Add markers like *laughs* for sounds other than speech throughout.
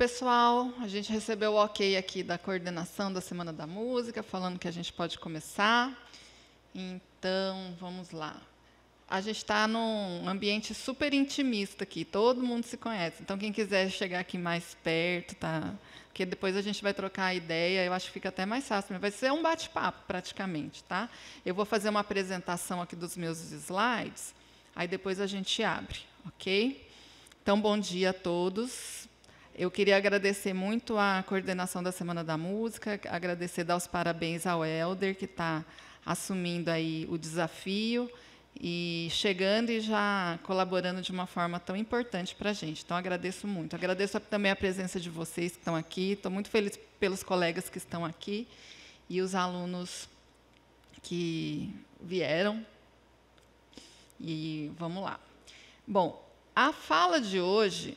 pessoal. A gente recebeu o ok aqui da coordenação da Semana da Música, falando que a gente pode começar. Então, vamos lá. A gente está num ambiente super intimista aqui, todo mundo se conhece. Então, quem quiser chegar aqui mais perto, tá? Porque depois a gente vai trocar a ideia, eu acho que fica até mais fácil. Vai ser um bate-papo, praticamente, tá? Eu vou fazer uma apresentação aqui dos meus slides, aí depois a gente abre, ok? Então, bom dia a todos. Eu queria agradecer muito a coordenação da Semana da Música, agradecer, dar os parabéns ao Helder, que está assumindo aí o desafio e chegando e já colaborando de uma forma tão importante para a gente. Então, agradeço muito. Agradeço também a presença de vocês que estão aqui. Estou muito feliz pelos colegas que estão aqui e os alunos que vieram. E vamos lá. Bom, a fala de hoje,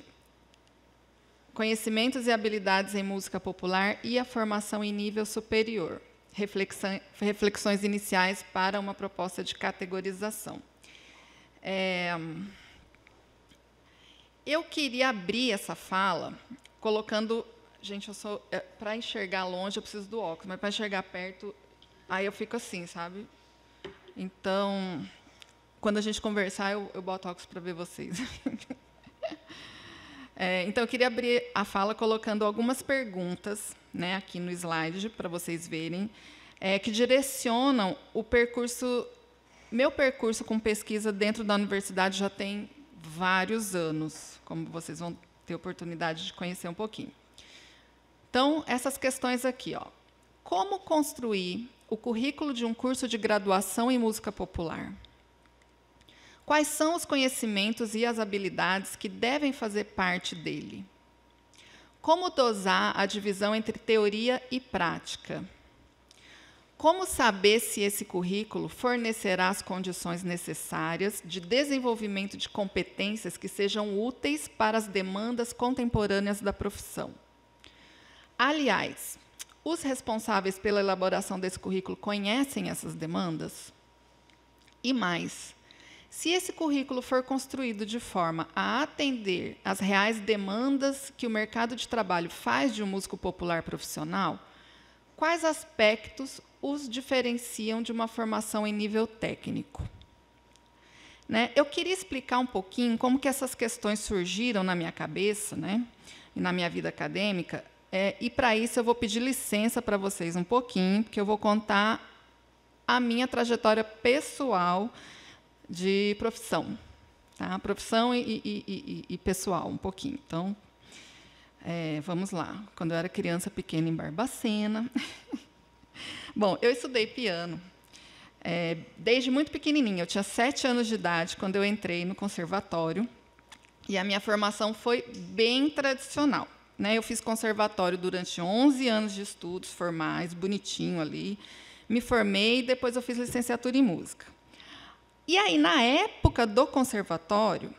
conhecimentos e habilidades em música popular e a formação em nível superior reflexões iniciais para uma proposta de categorização. É, eu queria abrir essa fala colocando. Gente, eu sou. É, para enxergar longe, eu preciso do óculos, mas para enxergar perto, aí eu fico assim, sabe? Então, quando a gente conversar, eu, eu boto óculos para ver vocês. *laughs* é, então, eu queria abrir a fala colocando algumas perguntas né, aqui no slide, para vocês verem, é, que direcionam o percurso. Meu percurso com pesquisa dentro da universidade já tem vários anos, como vocês vão ter oportunidade de conhecer um pouquinho. Então, essas questões aqui. Ó. Como construir o currículo de um curso de graduação em música popular? Quais são os conhecimentos e as habilidades que devem fazer parte dele? Como dosar a divisão entre teoria e prática? Como saber se esse currículo fornecerá as condições necessárias de desenvolvimento de competências que sejam úteis para as demandas contemporâneas da profissão? Aliás, os responsáveis pela elaboração desse currículo conhecem essas demandas? E mais, se esse currículo for construído de forma a atender às reais demandas que o mercado de trabalho faz de um músico popular profissional, quais aspectos os diferenciam de uma formação em nível técnico? Né? Eu queria explicar um pouquinho como que essas questões surgiram na minha cabeça né? e na minha vida acadêmica, é, e para isso eu vou pedir licença para vocês um pouquinho, porque eu vou contar a minha trajetória pessoal de profissão. Tá? Profissão e, e, e, e pessoal, um pouquinho. Então, é, vamos lá. Quando eu era criança pequena em Barbacena. *laughs* Bom, eu estudei piano é, desde muito pequenininha. Eu tinha sete anos de idade quando eu entrei no conservatório. E a minha formação foi bem tradicional. Né? Eu fiz conservatório durante 11 anos de estudos formais, bonitinho ali. Me formei e depois eu fiz licenciatura em música. E aí, na época do conservatório,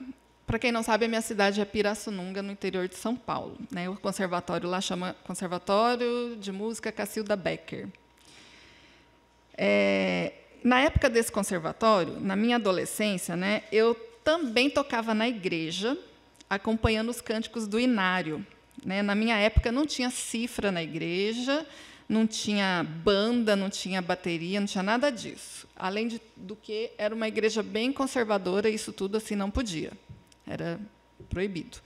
para quem não sabe, a minha cidade é Pirassununga, no interior de São Paulo. Né? O conservatório lá chama Conservatório de Música Cacilda Becker. É, na época desse conservatório, na minha adolescência, né, eu também tocava na igreja, acompanhando os cânticos do Inário. Né? Na minha época não tinha cifra na igreja, não tinha banda, não tinha bateria, não tinha nada disso. Além de, do que era uma igreja bem conservadora, isso tudo assim não podia, era proibido.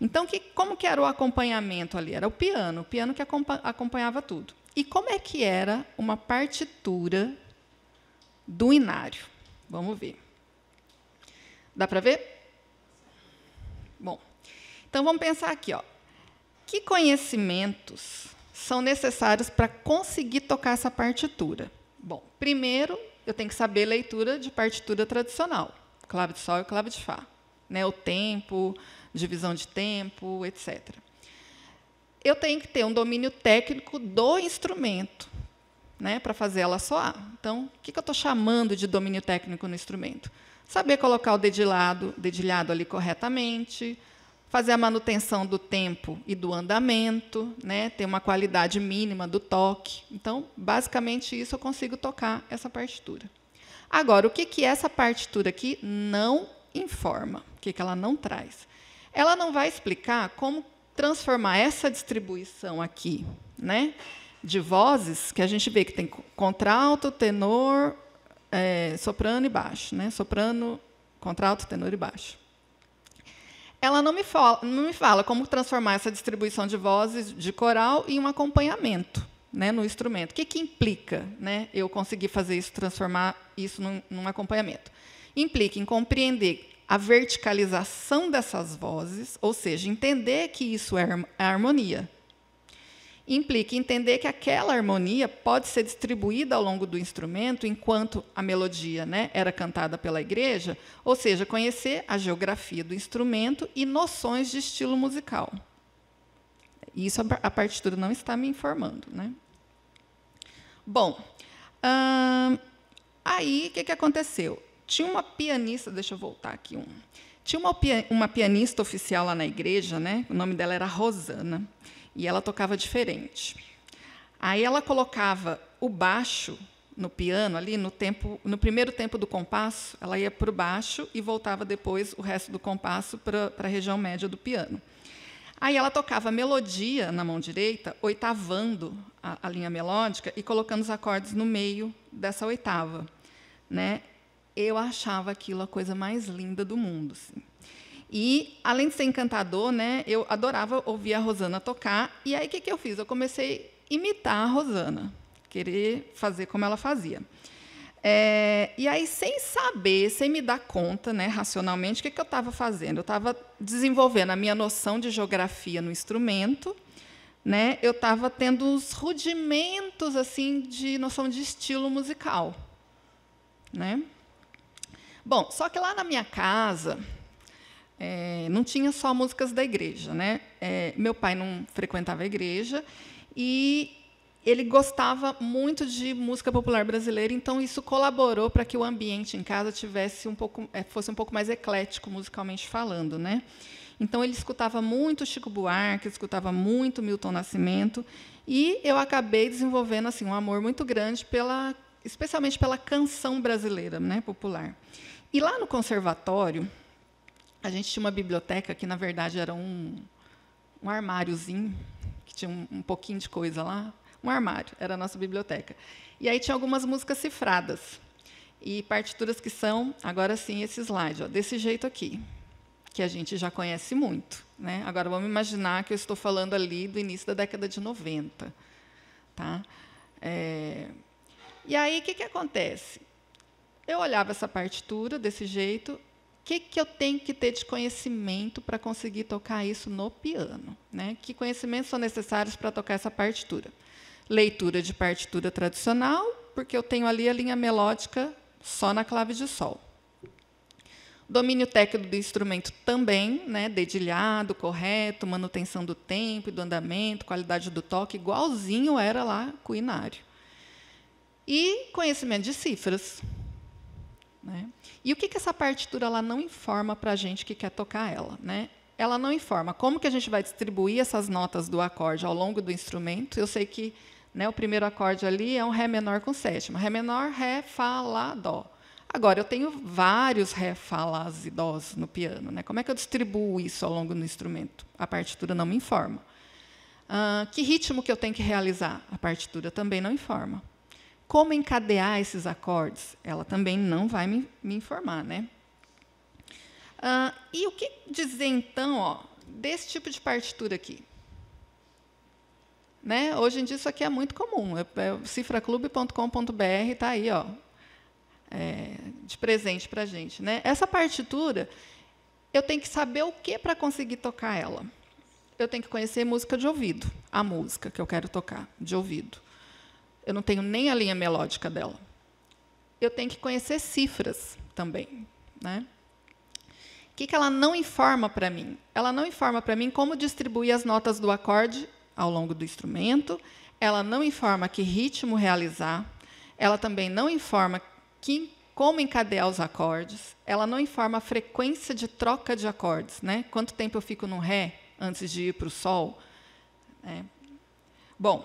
Então, que, como que era o acompanhamento ali? Era o piano, o piano que acompanhava tudo. E como é que era uma partitura do inário? Vamos ver. Dá para ver? Bom, então vamos pensar aqui, ó. Que conhecimentos são necessários para conseguir tocar essa partitura? Bom, primeiro, eu tenho que saber leitura de partitura tradicional, clave de sol e clave de fá, né? O tempo, divisão de tempo, etc. Eu tenho que ter um domínio técnico do instrumento, né, para fazer ela soar. Então, o que, que eu estou chamando de domínio técnico no instrumento? Saber colocar o dedilhado, dedilhado ali corretamente, fazer a manutenção do tempo e do andamento, né, ter uma qualidade mínima do toque. Então, basicamente isso eu consigo tocar essa partitura. Agora, o que que essa partitura aqui não informa? O que que ela não traz? Ela não vai explicar como transformar essa distribuição aqui, né, de vozes, que a gente vê que tem contralto, tenor, é, soprano e baixo, né, soprano, contralto, tenor e baixo. Ela não me, fala, não me fala como transformar essa distribuição de vozes de coral em um acompanhamento né, no instrumento. O que, que implica né, eu conseguir fazer isso, transformar isso num, num acompanhamento? Implica em compreender a verticalização dessas vozes, ou seja, entender que isso é, é harmonia. Implica entender que aquela harmonia pode ser distribuída ao longo do instrumento enquanto a melodia né, era cantada pela igreja, ou seja, conhecer a geografia do instrumento e noções de estilo musical. Isso a partitura não está me informando. Né? Bom, hum, aí o que, que aconteceu? Tinha uma pianista, deixa eu voltar aqui um. Tinha uma, uma pianista oficial lá na igreja, né? O nome dela era Rosana, e ela tocava diferente. Aí ela colocava o baixo no piano ali no tempo, no primeiro tempo do compasso, ela ia para o baixo e voltava depois o resto do compasso para a região média do piano. Aí ela tocava a melodia na mão direita, oitavando a, a, linha melódica e colocando os acordes no meio dessa oitava. Né? Eu achava aquilo a coisa mais linda do mundo. Assim. E, além de ser encantador, né, eu adorava ouvir a Rosana tocar. E aí, o que, que eu fiz? Eu comecei a imitar a Rosana, querer fazer como ela fazia. É, e aí, sem saber, sem me dar conta, né, racionalmente, o que, que eu estava fazendo? Eu estava desenvolvendo a minha noção de geografia no instrumento, né? Eu estava tendo uns rudimentos assim de noção de estilo musical, né? Bom, só que lá na minha casa é, não tinha só músicas da igreja, né? É, meu pai não frequentava a igreja e ele gostava muito de música popular brasileira, então isso colaborou para que o ambiente em casa tivesse um pouco, é, fosse um pouco mais eclético musicalmente falando, né? Então ele escutava muito Chico Buarque, escutava muito Milton Nascimento, e eu acabei desenvolvendo assim um amor muito grande pela, especialmente pela canção brasileira, né, popular. E lá no conservatório, a gente tinha uma biblioteca que na verdade era um, um armáriozinho que tinha um, um pouquinho de coisa lá um armário, era a nossa biblioteca. E aí tinha algumas músicas cifradas e partituras que são, agora sim, esse slide, ó, desse jeito aqui, que a gente já conhece muito. Né? Agora, vamos imaginar que eu estou falando ali do início da década de 90. Tá? É... E aí, o que, que acontece? Eu olhava essa partitura desse jeito, que, que eu tenho que ter de conhecimento para conseguir tocar isso no piano? Né? Que conhecimentos são necessários para tocar essa partitura? leitura de partitura tradicional, porque eu tenho ali a linha melódica só na clave de sol. Domínio técnico do instrumento também, né, dedilhado, correto, manutenção do tempo e do andamento, qualidade do toque, igualzinho era lá com o inário. E conhecimento de cifras. Né? E o que, que essa partitura ela não informa para a gente que quer tocar ela? Né? Ela não informa como que a gente vai distribuir essas notas do acorde ao longo do instrumento. Eu sei que né? O primeiro acorde ali é um Ré menor com sétima. Ré menor, Ré, Fá, Lá, Dó. Agora, eu tenho vários Ré, Fá, Lá e Dós no piano. Né? Como é que eu distribuo isso ao longo do instrumento? A partitura não me informa. Ah, que ritmo que eu tenho que realizar? A partitura também não informa. Como encadear esses acordes? Ela também não vai me, me informar. Né? Ah, e o que dizer, então, ó, desse tipo de partitura aqui? Né? Hoje em dia isso aqui é muito comum. É, é, cifraclube.com.br está aí, ó, é, de presente para a gente. Né? Essa partitura, eu tenho que saber o que para conseguir tocar ela. Eu tenho que conhecer música de ouvido, a música que eu quero tocar, de ouvido. Eu não tenho nem a linha melódica dela. Eu tenho que conhecer cifras também. Né? O que, que ela não informa para mim? Ela não informa para mim como distribuir as notas do acorde ao longo do instrumento, ela não informa que ritmo realizar, ela também não informa que, como encadear os acordes, ela não informa a frequência de troca de acordes, né? quanto tempo eu fico no Ré antes de ir para o Sol. Né? Bom,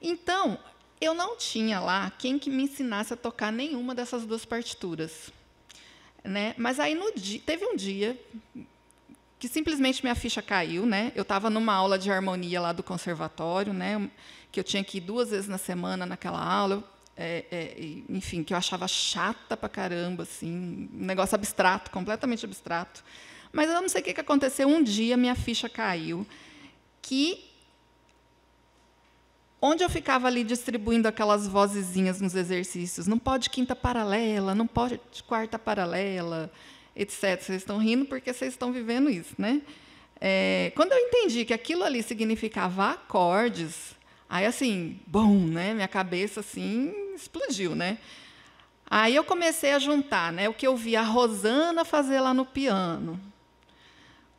então, eu não tinha lá quem que me ensinasse a tocar nenhuma dessas duas partituras. Né? Mas aí dia, teve um dia que simplesmente minha ficha caiu, né? Eu estava numa aula de harmonia lá do conservatório, né? Que eu tinha que ir duas vezes na semana naquela aula, é, é, enfim, que eu achava chata pra caramba, assim, um negócio abstrato, completamente abstrato. Mas eu não sei o que aconteceu. Um dia minha ficha caiu, que onde eu ficava ali distribuindo aquelas vozezinhas nos exercícios, não pode quinta paralela, não pode quarta paralela, etc. Vocês estão rindo porque vocês estão vivendo isso, né? É, quando eu entendi que aquilo ali significava acordes, aí assim, bom, né? Minha cabeça assim explodiu, né? Aí eu comecei a juntar, né? O que eu vi a Rosana fazer lá no piano,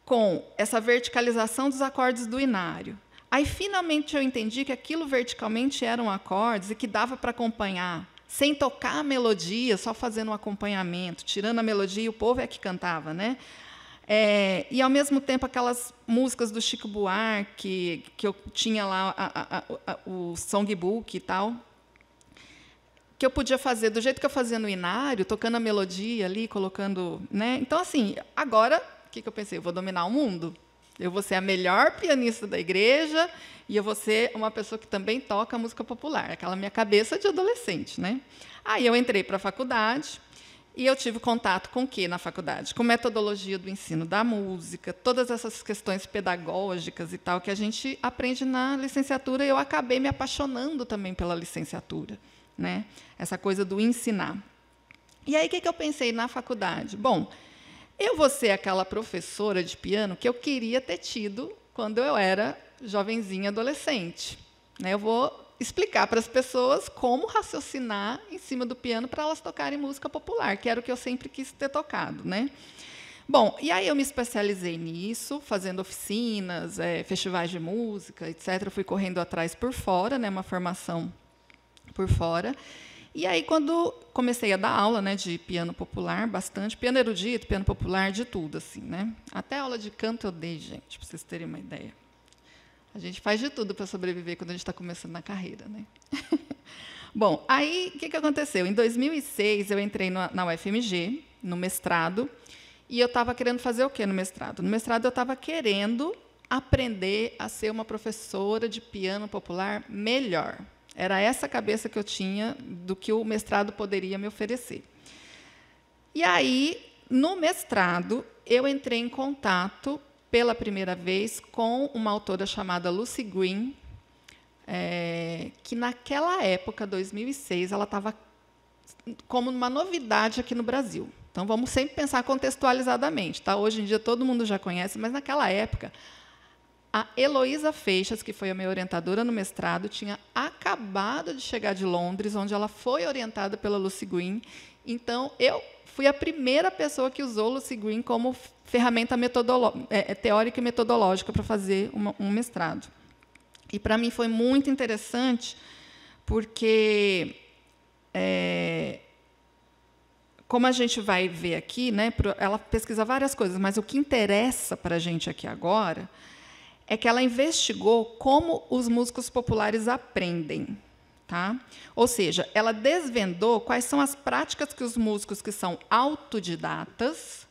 com essa verticalização dos acordes do inário. Aí finalmente eu entendi que aquilo verticalmente eram acordes e que dava para acompanhar sem tocar a melodia, só fazendo um acompanhamento, tirando a melodia e o povo é que cantava, né? É, e ao mesmo tempo aquelas músicas do Chico Buarque que eu tinha lá a, a, a, o songbook e tal, que eu podia fazer do jeito que eu fazia no inário, tocando a melodia ali, colocando, né? Então assim, agora o que, que eu pensei? Eu vou dominar o mundo. Eu vou ser a melhor pianista da igreja e eu vou ser uma pessoa que também toca música popular. Aquela minha cabeça de adolescente, né? Aí eu entrei para a faculdade e eu tive contato com o que na faculdade? Com metodologia do ensino da música, todas essas questões pedagógicas e tal que a gente aprende na licenciatura. E eu acabei me apaixonando também pela licenciatura, né? Essa coisa do ensinar. E aí o que eu pensei na faculdade? Bom, eu vou ser aquela professora de piano que eu queria ter tido quando eu era jovenzinha adolescente. Né? Eu vou explicar para as pessoas como raciocinar em cima do piano para elas tocarem música popular, que era o que eu sempre quis ter tocado. Né? Bom, e aí eu me especializei nisso, fazendo oficinas, é, festivais de música, etc. Eu fui correndo atrás por fora, né, uma formação por fora. E aí, quando comecei a dar aula né, de piano popular, bastante, piano erudito, piano popular, de tudo, assim, né? Até aula de canto eu dei, gente, para vocês terem uma ideia. A gente faz de tudo para sobreviver quando a gente está começando na carreira, né? *laughs* Bom, aí o que, que aconteceu? Em 2006 eu entrei no, na UFMG, no mestrado, e eu estava querendo fazer o quê no mestrado? No mestrado eu estava querendo aprender a ser uma professora de piano popular melhor. Era essa a cabeça que eu tinha do que o mestrado poderia me oferecer. E aí, no mestrado, eu entrei em contato pela primeira vez com uma autora chamada Lucy Green, é, que naquela época, 2006, ela estava como uma novidade aqui no Brasil. Então vamos sempre pensar contextualizadamente, tá? Hoje em dia todo mundo já conhece, mas naquela época a Heloísa Feixas, que foi a minha orientadora no mestrado, tinha acabado de chegar de Londres, onde ela foi orientada pela Lucy Green. Então, eu fui a primeira pessoa que usou Lucy Green como ferramenta é, é, teórica e metodológica para fazer uma, um mestrado. E, para mim, foi muito interessante, porque, é, como a gente vai ver aqui, né, ela pesquisa várias coisas, mas o que interessa para a gente aqui agora é que ela investigou como os músicos populares aprendem. Tá? Ou seja, ela desvendou quais são as práticas que os músicos que são autodidatas,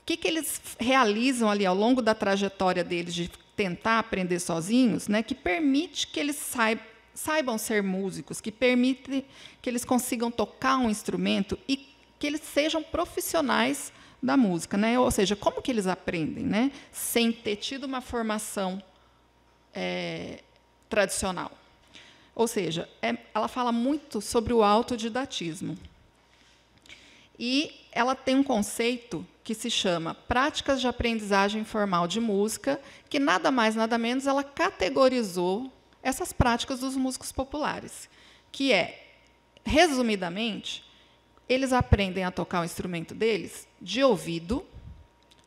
o que, que eles realizam ali ao longo da trajetória deles de tentar aprender sozinhos, né, que permite que eles saibam, saibam ser músicos, que permite que eles consigam tocar um instrumento e que eles sejam profissionais da música, né? Ou seja, como que eles aprendem, né? Sem ter tido uma formação é, tradicional. Ou seja, é, ela fala muito sobre o autodidatismo. E ela tem um conceito que se chama práticas de aprendizagem formal de música, que nada mais, nada menos, ela categorizou essas práticas dos músicos populares, que é, resumidamente, eles aprendem a tocar o instrumento deles de ouvido,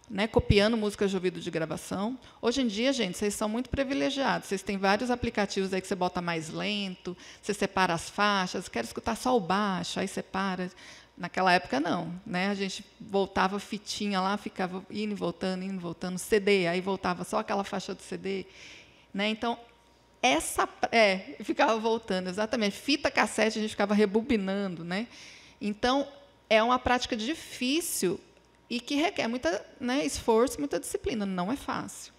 né, copiando músicas de ouvido de gravação. Hoje em dia, gente, vocês são muito privilegiados. Vocês têm vários aplicativos aí que você bota mais lento, você separa as faixas, quero escutar só o baixo, aí separa. Naquela época, não. Né? A gente voltava fitinha lá, ficava indo e voltando, indo e voltando, CD, aí voltava só aquela faixa do CD. Né? Então, essa. É, ficava voltando, exatamente. Fita cassete, a gente ficava rebobinando. Né? Então, é uma prática difícil e que requer muita né, esforço, muita disciplina. Não é fácil.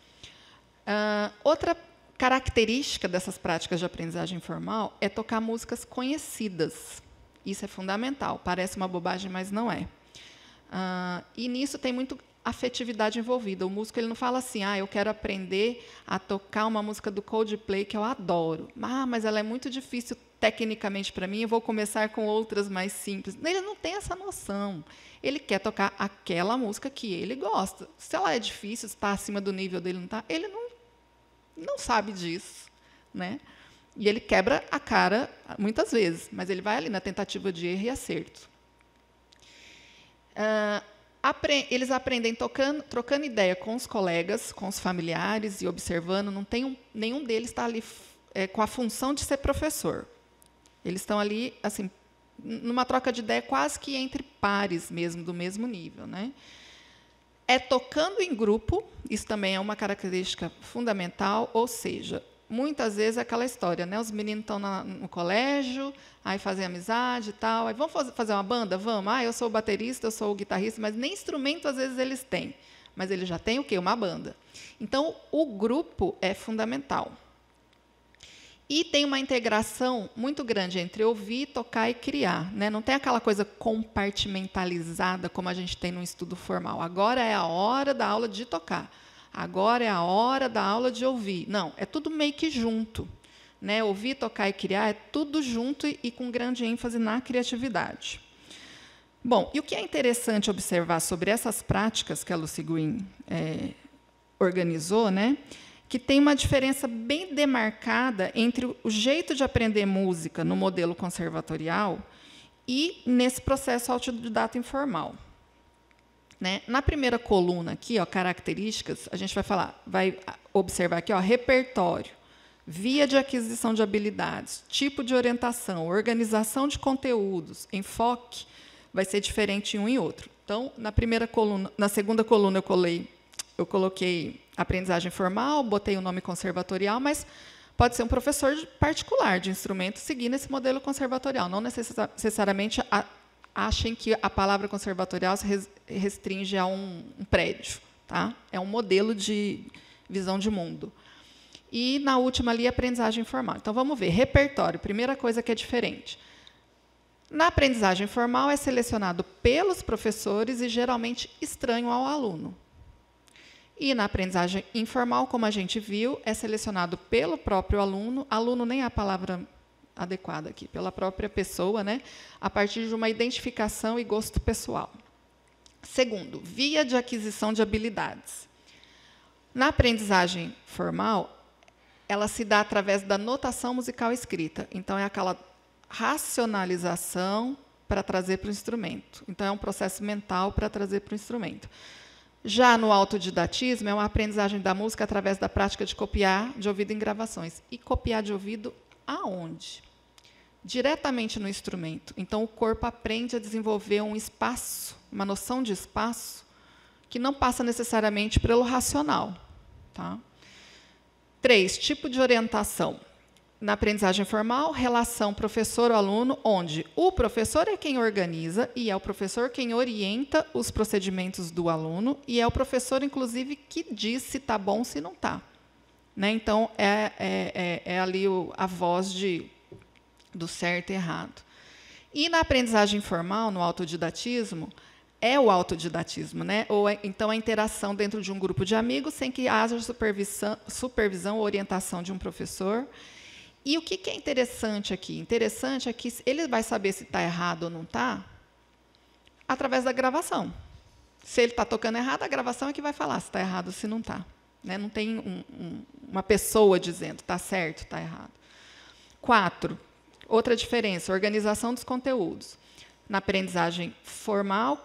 Uh, outra característica dessas práticas de aprendizagem informal é tocar músicas conhecidas. Isso é fundamental. Parece uma bobagem, mas não é. Uh, e nisso tem muito afetividade envolvida. O músico ele não fala assim, ah, eu quero aprender a tocar uma música do Coldplay que eu adoro. Ah, mas ela é muito difícil tecnicamente para mim, eu vou começar com outras mais simples. Ele não tem essa noção. Ele quer tocar aquela música que ele gosta. Se ela é difícil, está acima do nível dele, não está, ele não, não sabe disso. Né? E ele quebra a cara muitas vezes, mas ele vai ali na tentativa de erro e acerto. Uh, apre eles aprendem tocando, trocando ideia com os colegas, com os familiares e observando. Não tem um, nenhum deles está ali é, com a função de ser professor. Eles estão ali, assim, numa troca de ideia quase que entre pares mesmo, do mesmo nível. Né? É tocando em grupo, isso também é uma característica fundamental, ou seja, muitas vezes é aquela história, né? Os meninos estão no colégio, aí fazem amizade e tal, aí vamos fazer uma banda? Vamos. Ah, eu sou o baterista, eu sou o guitarrista, mas nem instrumento às vezes eles têm. Mas eles já têm o quê? Uma banda. Então, o grupo é fundamental. E tem uma integração muito grande entre ouvir, tocar e criar. Né? Não tem aquela coisa compartimentalizada como a gente tem no estudo formal. Agora é a hora da aula de tocar. Agora é a hora da aula de ouvir. Não, é tudo meio que junto. Né? Ouvir, tocar e criar é tudo junto e com grande ênfase na criatividade. Bom, e o que é interessante observar sobre essas práticas que a Lucy Green é, organizou, né? Que tem uma diferença bem demarcada entre o jeito de aprender música no modelo conservatorial e nesse processo autodidata informal. Né? Na primeira coluna aqui, ó, características, a gente vai falar, vai observar aqui, ó, repertório, via de aquisição de habilidades, tipo de orientação, organização de conteúdos, enfoque, vai ser diferente em um e outro. Então, na primeira coluna, na segunda coluna eu colei, eu coloquei aprendizagem formal, botei o nome conservatorial, mas pode ser um professor particular de instrumento seguindo esse modelo conservatorial. Não necessariamente achem que a palavra conservatorial se restringe a um, um prédio. Tá? É um modelo de visão de mundo. E, na última ali, aprendizagem formal. Então, vamos ver. Repertório, primeira coisa que é diferente. Na aprendizagem formal, é selecionado pelos professores e, geralmente, estranho ao aluno. E na aprendizagem informal, como a gente viu, é selecionado pelo próprio aluno, aluno nem é a palavra adequada aqui, pela própria pessoa, né, a partir de uma identificação e gosto pessoal. Segundo, via de aquisição de habilidades. Na aprendizagem formal, ela se dá através da notação musical escrita. Então, é aquela racionalização para trazer para o instrumento. Então, é um processo mental para trazer para o instrumento. Já no autodidatismo, é uma aprendizagem da música através da prática de copiar de ouvido em gravações. E copiar de ouvido aonde? Diretamente no instrumento. Então, o corpo aprende a desenvolver um espaço, uma noção de espaço, que não passa necessariamente pelo racional. Tá? Três, tipo de orientação na aprendizagem formal, relação professor-aluno, onde o professor é quem organiza e é o professor quem orienta os procedimentos do aluno e é o professor, inclusive, que diz se está bom, se não está. Né? Então, é, é, é, é ali o, a voz de, do certo e errado. E na aprendizagem formal, no autodidatismo, é o autodidatismo, né? ou é, então a interação dentro de um grupo de amigos sem que haja supervisão, supervisão ou orientação de um professor e o que, que é interessante aqui? Interessante é que ele vai saber se está errado ou não está através da gravação. Se ele está tocando errado, a gravação é que vai falar se está errado ou se não está. Né? Não tem um, um, uma pessoa dizendo está certo, está errado. Quatro, outra diferença, organização dos conteúdos. Na aprendizagem formal,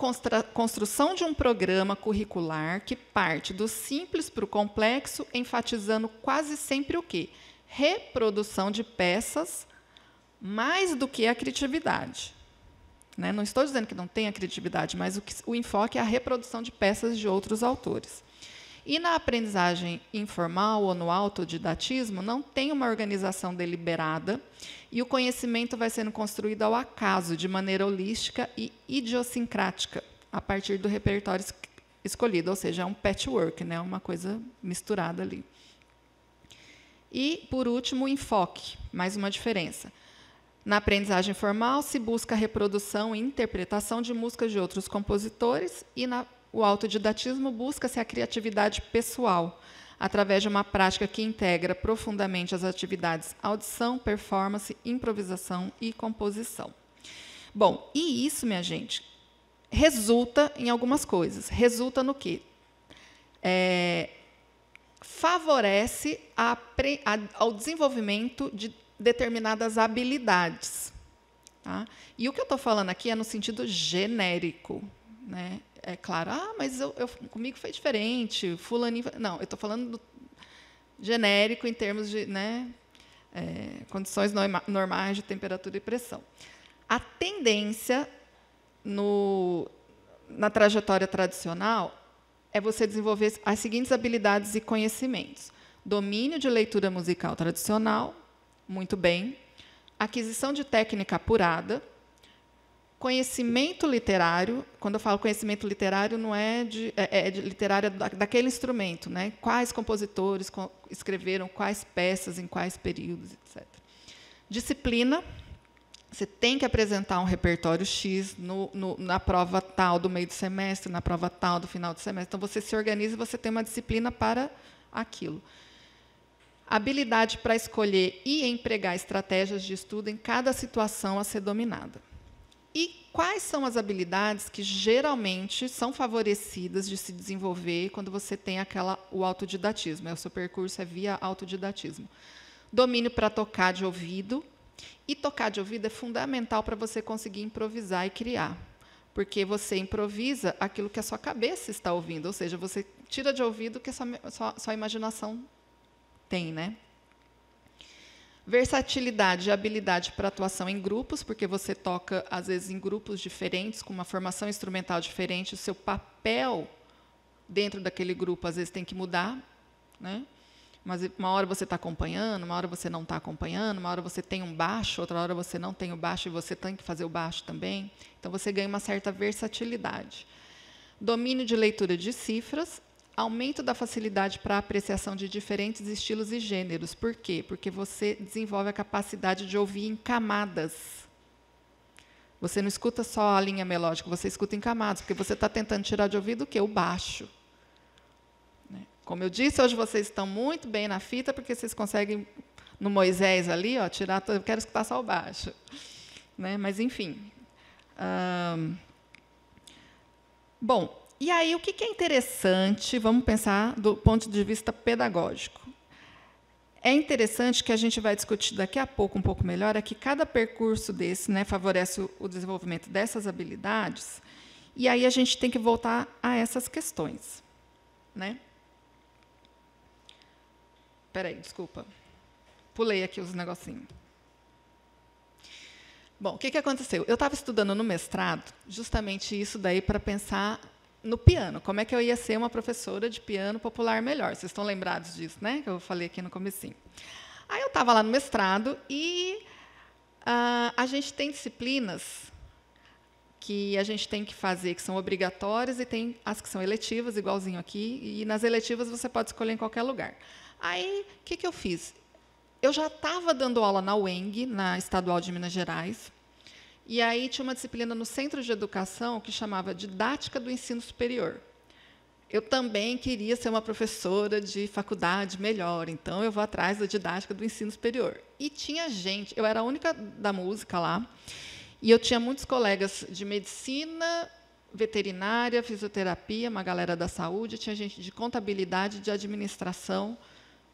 construção de um programa curricular que parte do simples para o complexo, enfatizando quase sempre o quê? Reprodução de peças mais do que a criatividade. Né? Não estou dizendo que não tenha criatividade, mas o, que, o enfoque é a reprodução de peças de outros autores. E na aprendizagem informal ou no autodidatismo, não tem uma organização deliberada e o conhecimento vai sendo construído ao acaso, de maneira holística e idiosincrática, a partir do repertório escolhido, ou seja, é um patchwork, né? uma coisa misturada ali. E, por último, enfoque, mais uma diferença. Na aprendizagem formal, se busca a reprodução e interpretação de músicas de outros compositores, e na, o autodidatismo busca-se a criatividade pessoal, através de uma prática que integra profundamente as atividades audição, performance, improvisação e composição. Bom, e isso, minha gente, resulta em algumas coisas. Resulta no quê? É, favorece a, ao desenvolvimento de determinadas habilidades. Tá? E o que eu estou falando aqui é no sentido genérico. Né? É claro, ah, mas eu, eu, comigo foi diferente, fulaninho... Não, eu estou falando do genérico em termos de né, é, condições normais de temperatura e pressão. A tendência no, na trajetória tradicional é você desenvolver as seguintes habilidades e conhecimentos: domínio de leitura musical tradicional, muito bem, aquisição de técnica apurada, conhecimento literário. Quando eu falo conhecimento literário, não é de, é, é de literário daquele instrumento, né? Quais compositores escreveram quais peças em quais períodos, etc. Disciplina você tem que apresentar um repertório X no, no, na prova tal do meio do semestre, na prova tal do final do semestre. Então, você se organiza e você tem uma disciplina para aquilo. Habilidade para escolher e empregar estratégias de estudo em cada situação a ser dominada. E quais são as habilidades que geralmente são favorecidas de se desenvolver quando você tem aquela, o autodidatismo? É, o seu percurso é via autodidatismo. Domínio para tocar de ouvido, e tocar de ouvido é fundamental para você conseguir improvisar e criar. Porque você improvisa aquilo que a sua cabeça está ouvindo, ou seja, você tira de ouvido o que a sua, sua, sua imaginação tem. Né? Versatilidade e habilidade para atuação em grupos, porque você toca, às vezes, em grupos diferentes, com uma formação instrumental diferente, o seu papel dentro daquele grupo, às vezes, tem que mudar. Né? Mas uma hora você está acompanhando, uma hora você não está acompanhando, uma hora você tem um baixo, outra hora você não tem o baixo e você tem que fazer o baixo também. Então você ganha uma certa versatilidade. Domínio de leitura de cifras, aumento da facilidade para apreciação de diferentes estilos e gêneros. Por quê? Porque você desenvolve a capacidade de ouvir em camadas. Você não escuta só a linha melódica, você escuta em camadas, porque você está tentando tirar de ouvido o quê? O baixo. Como eu disse, hoje vocês estão muito bem na fita, porque vocês conseguem, no Moisés ali, ó, tirar. Eu quero escutar só o baixo. Né? Mas, enfim. Hum, bom, e aí o que é interessante, vamos pensar do ponto de vista pedagógico. É interessante que a gente vai discutir daqui a pouco um pouco melhor, é que cada percurso desse né, favorece o, desenvolvimento dessas habilidades, e aí a gente tem que voltar a essas questões. Né? Peraí, desculpa. Pulei aqui os negocinhos. Bom, o que, que aconteceu? Eu estava estudando no mestrado justamente isso daí para pensar no piano. Como é que eu ia ser uma professora de piano popular melhor? Vocês estão lembrados disso, né? Que eu falei aqui no comecinho. Aí eu estava lá no mestrado e uh, a gente tem disciplinas que a gente tem que fazer que são obrigatórias e tem as que são eletivas, igualzinho aqui. E nas eletivas você pode escolher em qualquer lugar. Aí, o que, que eu fiz? Eu já estava dando aula na UENG, na Estadual de Minas Gerais, e aí tinha uma disciplina no Centro de Educação que chamava Didática do Ensino Superior. Eu também queria ser uma professora de faculdade melhor, então eu vou atrás da didática do ensino superior. E tinha gente, eu era a única da música lá, e eu tinha muitos colegas de medicina, veterinária, fisioterapia, uma galera da saúde, tinha gente de contabilidade, de administração,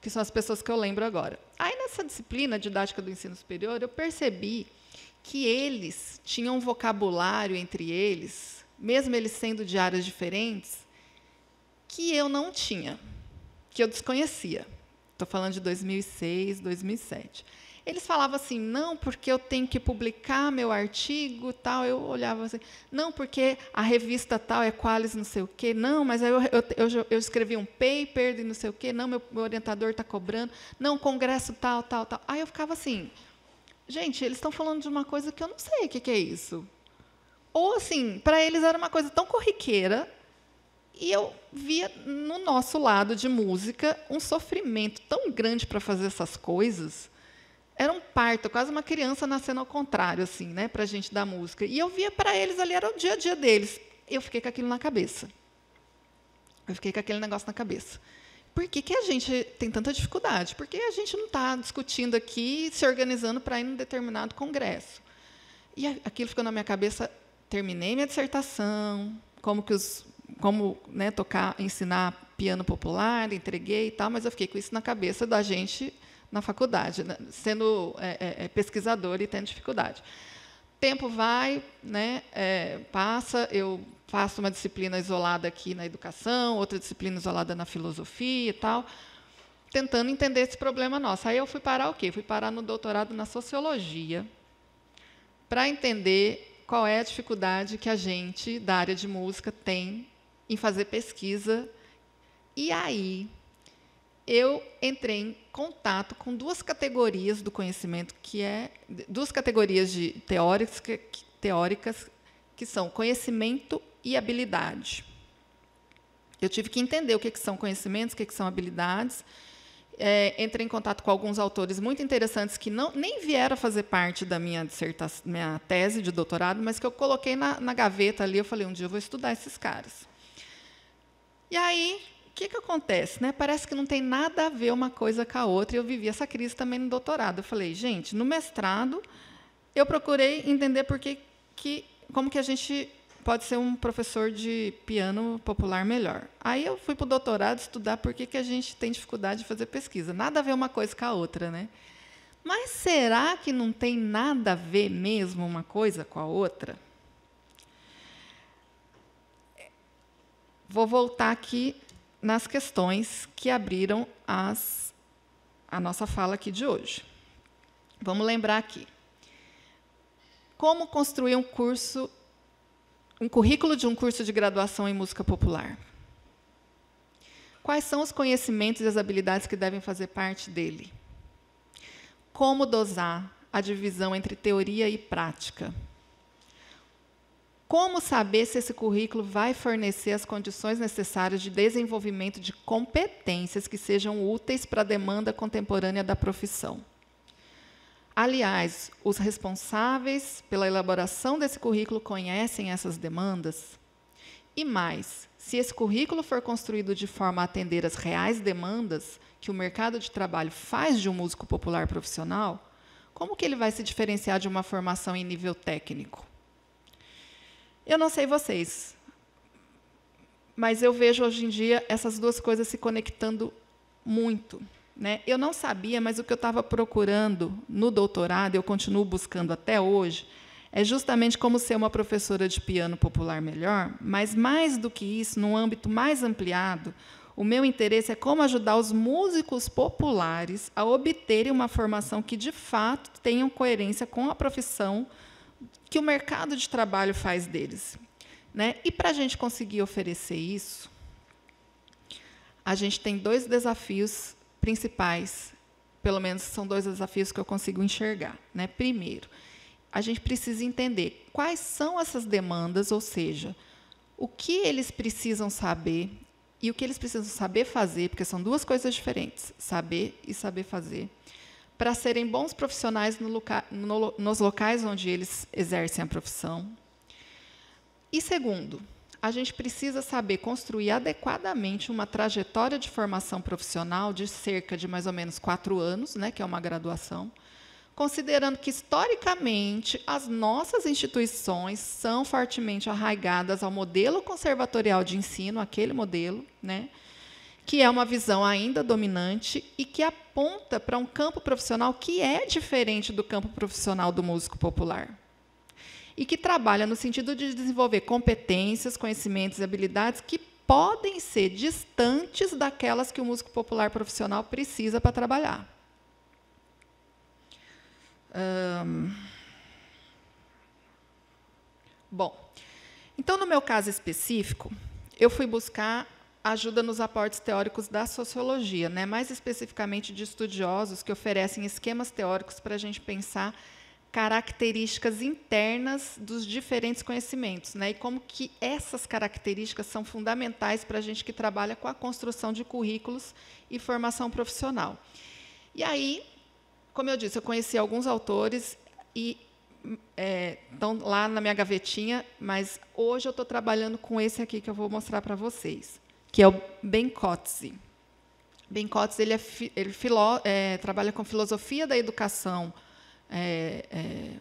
que são as pessoas que eu lembro agora. Aí, nessa disciplina didática do ensino superior, eu percebi que eles tinham um vocabulário entre eles, mesmo eles sendo de áreas diferentes, que eu não tinha, que eu desconhecia. Estou falando de 2006, 2007. Eles falavam assim, não, porque eu tenho que publicar meu artigo, tal. Eu olhava assim, não, porque a revista tal é Qualis não sei o quê. Não, mas eu, eu, eu, eu escrevi um paper de não sei o quê. Não, meu, meu orientador está cobrando. Não, congresso tal, tal, tal. Aí eu ficava assim, gente, eles estão falando de uma coisa que eu não sei o que, que é isso. ou assim, para eles era uma coisa tão corriqueira e eu via no nosso lado de música um sofrimento tão grande para fazer essas coisas. Era um parto, quase uma criança nascendo ao contrário, assim, né, para a gente da música. E eu via para eles ali, era o dia a dia deles. Eu fiquei com aquilo na cabeça. Eu fiquei com aquele negócio na cabeça. Por que, que a gente tem tanta dificuldade? Porque a gente não está discutindo aqui, se organizando para ir num determinado congresso. E aquilo ficou na minha cabeça. Terminei minha dissertação, como que os como né, tocar, ensinar piano popular, entreguei e tal, mas eu fiquei com isso na cabeça da gente na faculdade, né, sendo é, é, é pesquisador e tendo dificuldade. Tempo vai, né, é, passa, eu faço uma disciplina isolada aqui na educação, outra disciplina isolada na filosofia e tal, tentando entender esse problema nosso. Aí eu fui parar o quê? Fui parar no doutorado na sociologia, para entender qual é a dificuldade que a gente da área de música tem em fazer pesquisa. E aí eu entrei em contato com duas categorias do conhecimento, que é duas categorias de teóricas, que, teóricas que são conhecimento e habilidade. Eu tive que entender o que, que são conhecimentos, o que, que são habilidades. É, entrei em contato com alguns autores muito interessantes que não, nem vieram fazer parte da minha, minha tese de doutorado, mas que eu coloquei na, na gaveta ali. Eu falei, um dia eu vou estudar esses caras. E aí, que, que acontece? Né? Parece que não tem nada a ver uma coisa com a outra, e eu vivi essa crise também no doutorado. Eu falei, gente, no mestrado, eu procurei entender por que, que, como que a gente pode ser um professor de piano popular melhor. Aí eu fui para o doutorado estudar por que, que a gente tem dificuldade de fazer pesquisa. Nada a ver uma coisa com a outra, né? Mas será que não tem nada a ver mesmo uma coisa com a outra? Vou voltar aqui nas questões que abriram as, a nossa fala aqui de hoje. Vamos lembrar aqui. Como construir um curso, um currículo de um curso de graduação em música popular? Quais são os conhecimentos e as habilidades que devem fazer parte dele? Como dosar a divisão entre teoria e prática? Como saber se esse currículo vai fornecer as condições necessárias de desenvolvimento de competências que sejam úteis para a demanda contemporânea da profissão? Aliás, os responsáveis pela elaboração desse currículo conhecem essas demandas? E mais, se esse currículo for construído de forma a atender às reais demandas que o mercado de trabalho faz de um músico popular profissional, como que ele vai se diferenciar de uma formação em nível técnico? Eu não sei vocês, mas eu vejo hoje em dia essas duas coisas se conectando muito. Né? Eu não sabia, mas o que eu estava procurando no doutorado, eu continuo buscando até hoje, é justamente como ser uma professora de piano popular melhor, mas mais do que isso, num âmbito mais ampliado, o meu interesse é como ajudar os músicos populares a obterem uma formação que, de fato, tenha coerência com a profissão que o mercado de trabalho faz deles. Né? E para a gente conseguir oferecer isso, a gente tem dois desafios principais, pelo menos são dois desafios que eu consigo enxergar. Né? Primeiro, a gente precisa entender quais são essas demandas, ou seja, o que eles precisam saber e o que eles precisam saber fazer, porque são duas coisas diferentes, saber e saber fazer para serem bons profissionais no loca no, nos locais onde eles exercem a profissão. E segundo, a gente precisa saber construir adequadamente uma trajetória de formação profissional de cerca de mais ou menos quatro anos, né, que é uma graduação, considerando que, historicamente, as nossas instituições são fortemente arraigadas ao modelo conservatorial de ensino, aquele modelo, né, que é uma visão ainda dominante e que aponta para um campo profissional que é diferente do campo profissional do músico popular. E que trabalha no sentido de desenvolver competências, conhecimentos e habilidades que podem ser distantes daquelas que o músico popular profissional precisa para trabalhar. Hum... Bom, então, no meu caso específico, eu fui buscar ajuda nos aportes teóricos da sociologia, né? mais especificamente de estudiosos que oferecem esquemas teóricos para a gente pensar características internas dos diferentes conhecimentos, né? E como que essas características são fundamentais para a gente que trabalha com a construção de currículos e formação profissional. E aí, como eu disse, eu conheci alguns autores e é, estão lá na minha gavetinha, mas hoje eu estou trabalhando com esse aqui que eu vou mostrar para vocês, que é o Ben Coetzee. Ben Coetzee ele, é, ele filó, é, trabalha com filosofia da educação é, é,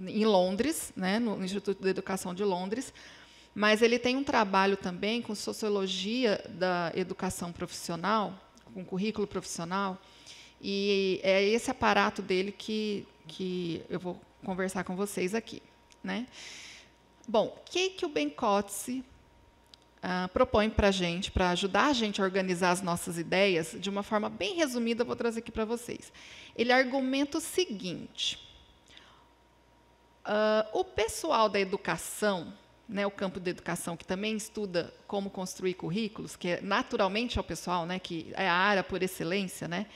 em Londres, né, no Instituto de Educação de Londres, mas ele tem um trabalho também com sociologia da educação profissional, com currículo profissional, e é esse aparato dele que, que eu vou conversar com vocês aqui. Né? Bom, o que, que o Ben Coetzee uh, propõe para a gente, para ajudar a gente a organizar as nossas ideias, de uma forma bem resumida, vou trazer aqui para vocês. Ele argumenta o seguinte: uh, o pessoal da educação, né, o campo da educação, que também estuda como construir currículos, que é, naturalmente é o pessoal, né, que é a área por excelência, né,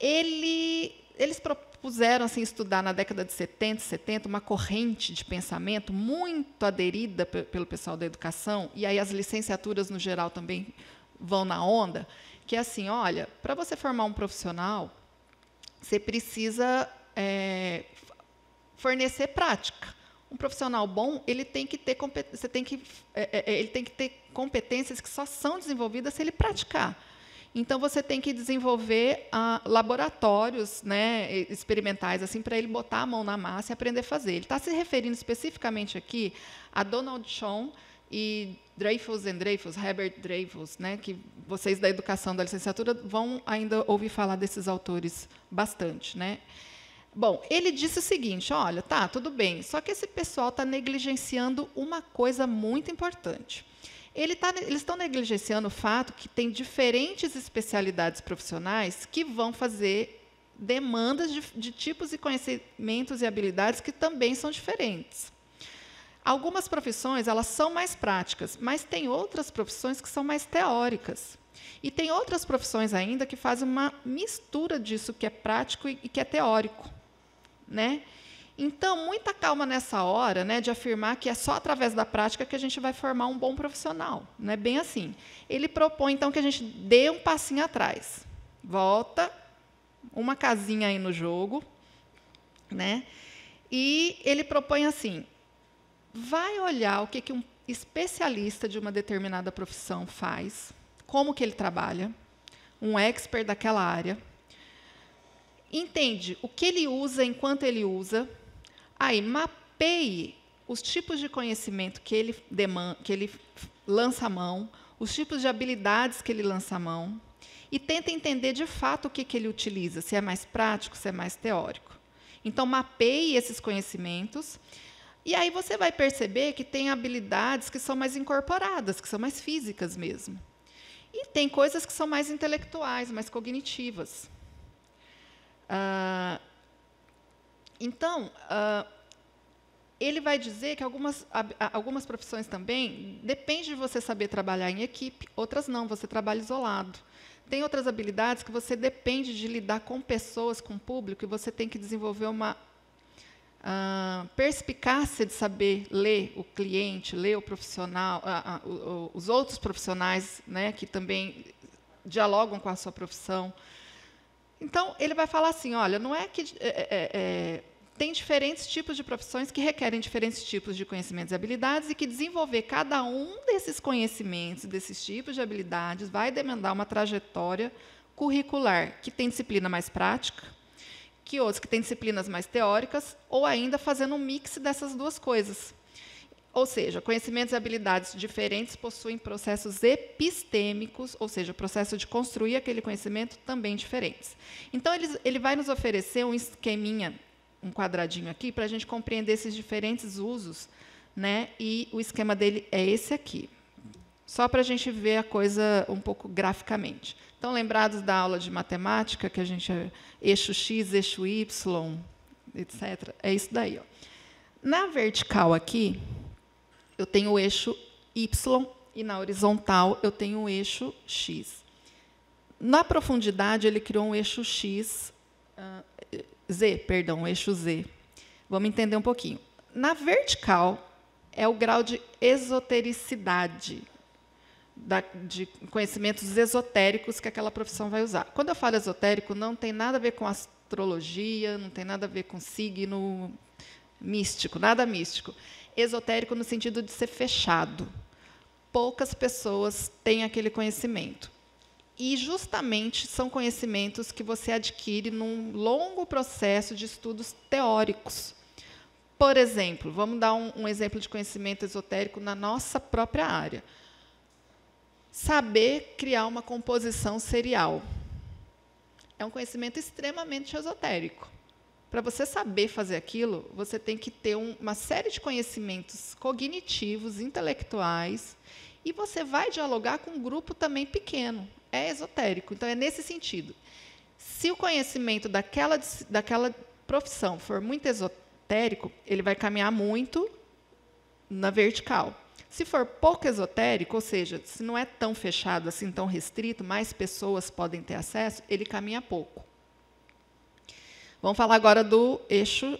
ele, eles propuseram assim, estudar na década de 70, 70, uma corrente de pensamento muito aderida pelo pessoal da educação, e aí as licenciaturas, no geral, também vão na onda, que é assim, olha, para você formar um profissional, você precisa é, fornecer prática. Um profissional bom, ele tem que ter, você tem que, é, é, ele tem que ter competências que só são desenvolvidas se ele praticar. Então você tem que desenvolver ah, laboratórios né, experimentais assim para ele botar a mão na massa e aprender a fazer. Ele está se referindo especificamente aqui a Donald Shaw e Dreyfus and Dreyfus, Herbert Dreyfus, né, que vocês da educação da licenciatura vão ainda ouvir falar desses autores bastante, né? Bom, ele disse o seguinte: olha, tá, tudo bem, só que esse pessoal está negligenciando uma coisa muito importante. Ele tá, eles estão negligenciando o fato que tem diferentes especialidades profissionais que vão fazer demandas de, de tipos e conhecimentos e habilidades que também são diferentes. Algumas profissões elas são mais práticas, mas tem outras profissões que são mais teóricas. E tem outras profissões ainda que fazem uma mistura disso que é prático e que é teórico, né? Então, muita calma nessa hora, né, de afirmar que é só através da prática que a gente vai formar um bom profissional. Não é bem assim. Ele propõe, então, que a gente dê um passinho atrás. Volta, uma casinha aí no jogo, né? E ele propõe assim: vai olhar o que, que um especialista de uma determinada profissão faz, como que ele trabalha, um expert daquela área, entende o que ele usa enquanto ele usa, Aí, mapeie os tipos de conhecimento que ele, demanda, que ele lança a mão, os tipos de habilidades que ele lança a mão, e tenta entender de fato o que, que ele utiliza, se é mais prático, se é mais teórico. Então, mapeie esses conhecimentos, e aí você vai perceber que tem habilidades que são mais incorporadas, que são mais físicas mesmo. E tem coisas que são mais intelectuais, mais cognitivas. Ah, então, uh, ele vai dizer que algumas, algumas profissões também depende de você saber trabalhar em equipe, outras não, você trabalha isolado. Tem outras habilidades que você depende de lidar com pessoas, com público, e você tem que desenvolver uma uh, perspicácia de saber ler o cliente, ler o profissional, uh, uh, os outros profissionais né, que também dialogam com a sua profissão. Então, ele vai falar assim: olha, não é que é, é, é tem diferentes tipos de profissões que requerem diferentes tipos de conhecimentos e habilidades e que desenvolver cada um desses conhecimentos, desses tipos de habilidades, vai demandar uma trajetória curricular que tem disciplina mais prática, que outros que têm disciplinas mais teóricas, ou ainda fazendo um mix dessas duas coisas. Ou seja, conhecimentos e habilidades diferentes possuem processos epistêmicos, ou seja, processo de construir aquele conhecimento também diferentes. Então, ele, ele vai nos oferecer um esqueminha um quadradinho aqui para a gente compreender esses diferentes usos, né? E o esquema dele é esse aqui. Só para a gente ver a coisa um pouco graficamente. Então, lembrados da aula de matemática, que a gente é eixo x, eixo y, etc. É isso daí. Ó. Na vertical aqui, eu tenho o eixo y e na horizontal eu tenho o eixo x. Na profundidade, ele criou um eixo x uh, Z, perdão, eixo Z. Vamos entender um pouquinho. Na vertical é o grau de esotericidade, da, de conhecimentos esotéricos que aquela profissão vai usar. Quando eu falo esotérico, não tem nada a ver com astrologia, não tem nada a ver com signo místico, nada místico. Esotérico no sentido de ser fechado. Poucas pessoas têm aquele conhecimento. E justamente são conhecimentos que você adquire num longo processo de estudos teóricos. Por exemplo, vamos dar um, um exemplo de conhecimento esotérico na nossa própria área. Saber criar uma composição serial. É um conhecimento extremamente esotérico. Para você saber fazer aquilo, você tem que ter um, uma série de conhecimentos cognitivos, intelectuais, e você vai dialogar com um grupo também pequeno. É esotérico. Então, é nesse sentido. Se o conhecimento daquela, daquela profissão for muito esotérico, ele vai caminhar muito na vertical. Se for pouco esotérico, ou seja, se não é tão fechado assim, tão restrito, mais pessoas podem ter acesso, ele caminha pouco. Vamos falar agora do eixo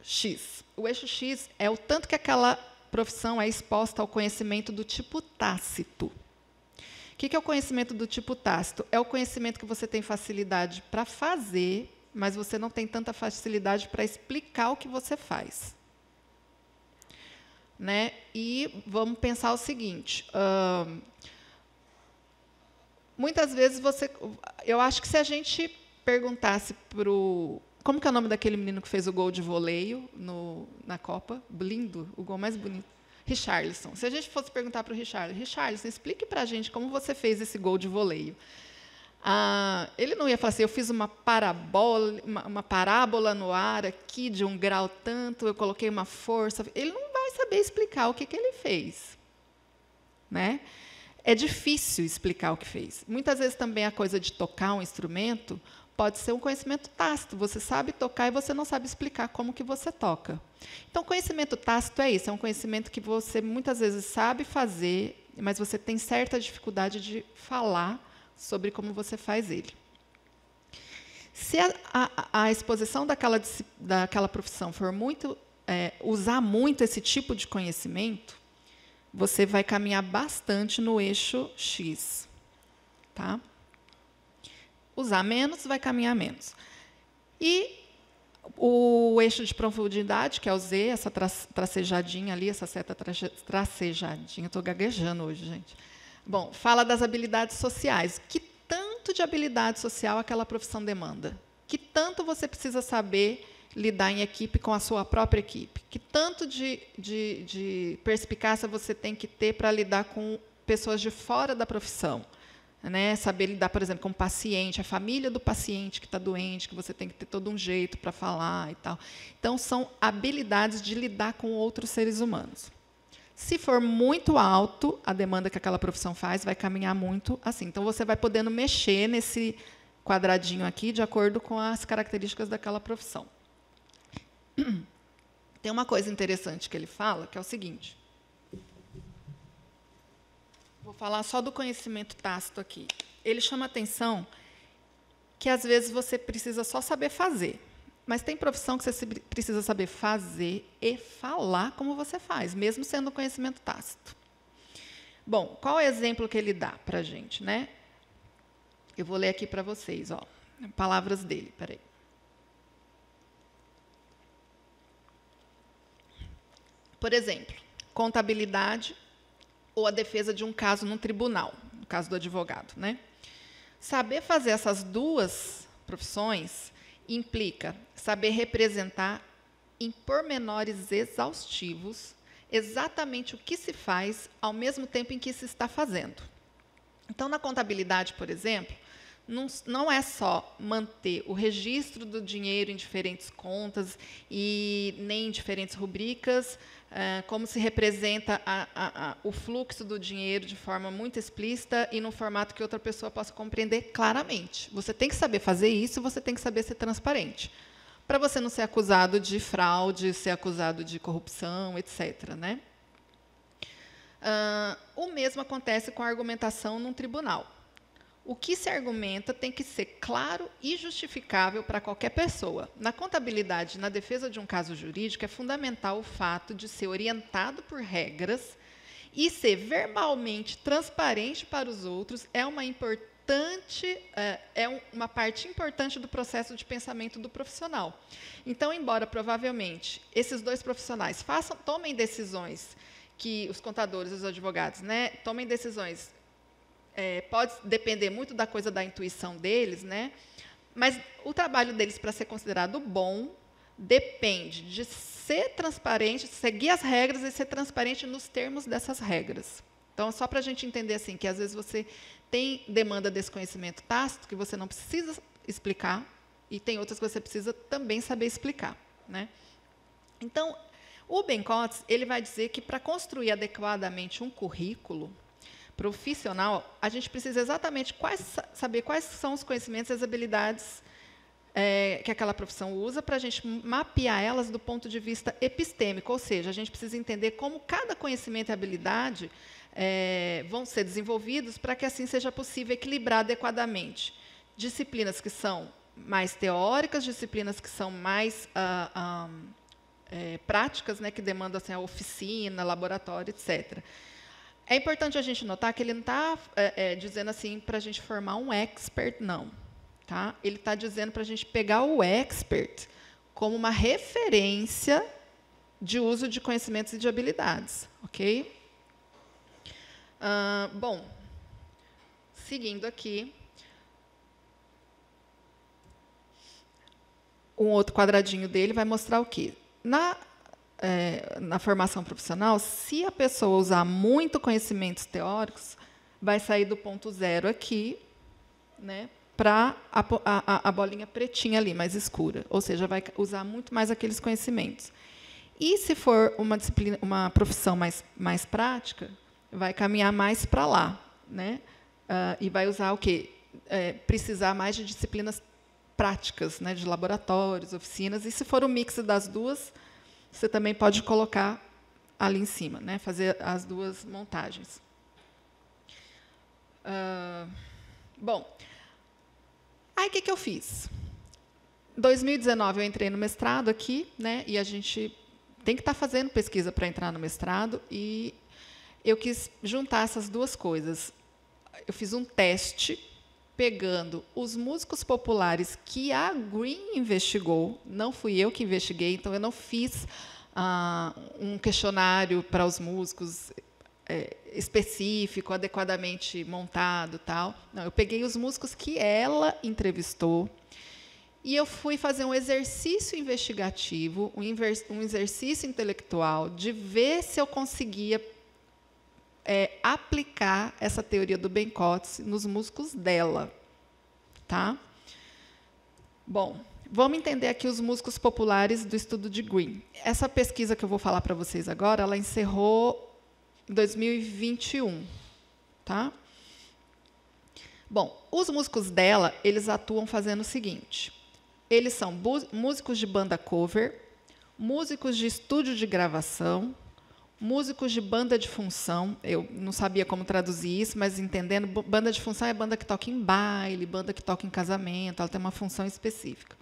X. O eixo X é o tanto que aquela profissão é exposta ao conhecimento do tipo tácito. O que é o conhecimento do tipo tácito? É o conhecimento que você tem facilidade para fazer, mas você não tem tanta facilidade para explicar o que você faz. Né? E vamos pensar o seguinte: uh, muitas vezes você, eu acho que se a gente perguntasse para o como que é o nome daquele menino que fez o gol de voleio no, na Copa? Lindo, o gol mais bonito. Richarlison. Se a gente fosse perguntar para o Richarlison, Richarlison, explique para a gente como você fez esse gol de voleio. Ah, ele não ia falar assim, eu fiz uma, uma, uma, parábola no ar aqui de um grau tanto, eu coloquei uma força. Ele não vai saber explicar o que, que ele fez. Né? É difícil explicar o que fez. Muitas vezes também a coisa de tocar um instrumento pode ser um conhecimento tácito. Você sabe tocar e você não sabe explicar como que você toca. Então, conhecimento tácito é isso, é um conhecimento que você muitas vezes sabe fazer, mas você tem certa dificuldade de falar sobre como você faz ele. Se a, a, a exposição daquela, daquela profissão for muito é, usar muito esse tipo de conhecimento, você vai caminhar bastante no eixo X. Tá? Usar menos, vai caminhar menos. E o eixo de profundidade, que é o Z, essa tracejadinha ali, essa seta tracejadinha, estou gaguejando hoje, gente. Bom, fala das habilidades sociais. Que tanto de habilidade social aquela profissão demanda? Que tanto você precisa saber lidar em equipe com a sua própria equipe? Que tanto de, de, de perspicácia você tem que ter para lidar com pessoas de fora da profissão? Né? Saber lidar, por exemplo, com o paciente, a família do paciente que está doente, que você tem que ter todo um jeito para falar e tal. Então, são habilidades de lidar com outros seres humanos. Se for muito alto a demanda que aquela profissão faz, vai caminhar muito assim. Então, você vai podendo mexer nesse quadradinho aqui de acordo com as características daquela profissão. Tem uma coisa interessante que ele fala, que é o seguinte. Vou falar só do conhecimento tácito aqui. Ele chama atenção que às vezes você precisa só saber fazer. Mas tem profissão que você precisa saber fazer e falar como você faz, mesmo sendo conhecimento tácito. Bom, qual é o exemplo que ele dá para a gente? Né? Eu vou ler aqui para vocês, ó, palavras dele. Peraí. Por exemplo, contabilidade ou a defesa de um caso no tribunal, no caso do advogado. Né? Saber fazer essas duas profissões implica saber representar em pormenores exaustivos exatamente o que se faz ao mesmo tempo em que se está fazendo. Então, na contabilidade, por exemplo, não, não é só manter o registro do dinheiro em diferentes contas e nem em diferentes rubricas, como se representa a, a, a, o fluxo do dinheiro de forma muito explícita e num formato que outra pessoa possa compreender claramente. Você tem que saber fazer isso, você tem que saber ser transparente, para você não ser acusado de fraude, ser acusado de corrupção, etc. Né? Uh, o mesmo acontece com a argumentação num tribunal. O que se argumenta tem que ser claro e justificável para qualquer pessoa. Na contabilidade, na defesa de um caso jurídico, é fundamental o fato de ser orientado por regras e ser verbalmente transparente para os outros é uma importante é, uma parte importante do processo de pensamento do profissional. Então, embora provavelmente esses dois profissionais façam, tomem decisões que os contadores os advogados, né, tomem decisões é, pode depender muito da coisa da intuição deles, né? Mas o trabalho deles para ser considerado bom depende de ser transparente, seguir as regras e ser transparente nos termos dessas regras. Então, só para a gente entender assim, que às vezes você tem demanda desse conhecimento tácito que você não precisa explicar e tem outras que você precisa também saber explicar, né? Então, o Bencotes, ele vai dizer que para construir adequadamente um currículo, profissional, a gente precisa exatamente quais, saber quais são os conhecimentos e as habilidades é, que aquela profissão usa para a gente mapear elas do ponto de vista epistêmico, ou seja, a gente precisa entender como cada conhecimento e habilidade é, vão ser desenvolvidos para que assim seja possível equilibrar adequadamente disciplinas que são mais teóricas, disciplinas que são mais ah, ah, é, práticas, né, que demandam assim, a oficina, laboratório, etc. É importante a gente notar que ele não está é, é, dizendo assim para a gente formar um expert, não. Tá? Ele está dizendo para a gente pegar o expert como uma referência de uso de conhecimentos e de habilidades. Ok? Bom, seguindo aqui. Um outro quadradinho dele vai mostrar o quê? Na é, na formação profissional, se a pessoa usar muito conhecimentos teóricos, vai sair do ponto zero aqui, né, para a, a, a, bolinha pretinha ali, mais escura. Ou seja, vai usar muito mais aqueles conhecimentos. E se for uma disciplina, uma profissão mais, mais prática, vai caminhar mais para lá, né? Uh, e vai usar o quê? É, precisar mais de disciplinas práticas, né? De laboratórios, oficinas. E se for o mix das duas, você também pode colocar ali em cima, né? fazer as duas montagens. Uh, bom, aí o que, que eu fiz? Em 2019 eu entrei no mestrado aqui, né? e a gente tem que estar tá fazendo pesquisa para entrar no mestrado, e eu quis juntar essas duas coisas. Eu fiz um teste pegando os músicos populares que a Green investigou, não fui eu que investiguei, então eu não fiz ah, um questionário para os músicos é, específico, adequadamente montado, tal. Não, eu peguei os músicos que ela entrevistou e eu fui fazer um exercício investigativo, um, um exercício intelectual de ver se eu conseguia é, aplicar essa teoria do Bencotes nos músicos dela. Tá? Bom, vamos entender aqui os músicos populares do estudo de Green. Essa pesquisa que eu vou falar para vocês agora, ela encerrou em 2021. Tá? Bom, os músicos dela, eles atuam fazendo o seguinte. Eles são músicos de banda cover, músicos de estúdio de gravação, músicos de banda de função. Eu não sabia como traduzir isso, mas entendendo, banda de função é banda que toca em baile, banda que toca em casamento, ela tem uma função específica.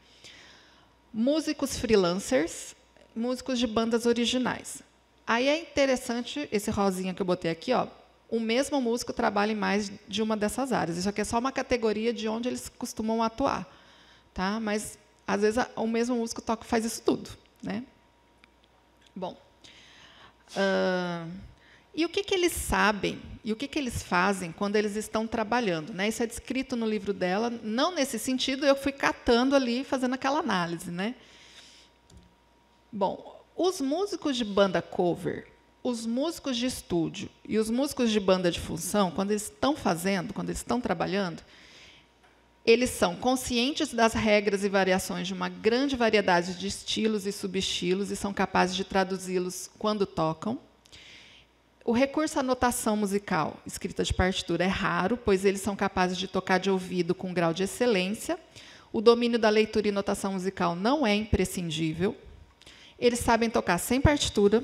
Músicos freelancers, músicos de bandas originais. Aí é interessante esse rosinha que eu botei aqui, ó. O mesmo músico trabalha em mais de uma dessas áreas. Isso aqui é só uma categoria de onde eles costumam atuar, tá? Mas às vezes o mesmo músico toca faz isso tudo, né? Bom, Uh, e o que, que eles sabem e o que, que eles fazem quando eles estão trabalhando? Né? Isso é descrito no livro dela, não nesse sentido, eu fui catando ali, fazendo aquela análise. Né? Bom, os músicos de banda cover, os músicos de estúdio e os músicos de banda de função, quando eles estão fazendo, quando eles estão trabalhando, eles são conscientes das regras e variações de uma grande variedade de estilos e subestilos e são capazes de traduzi-los quando tocam. O recurso à notação musical, escrita de partitura, é raro, pois eles são capazes de tocar de ouvido com um grau de excelência. O domínio da leitura e notação musical não é imprescindível. Eles sabem tocar sem partitura,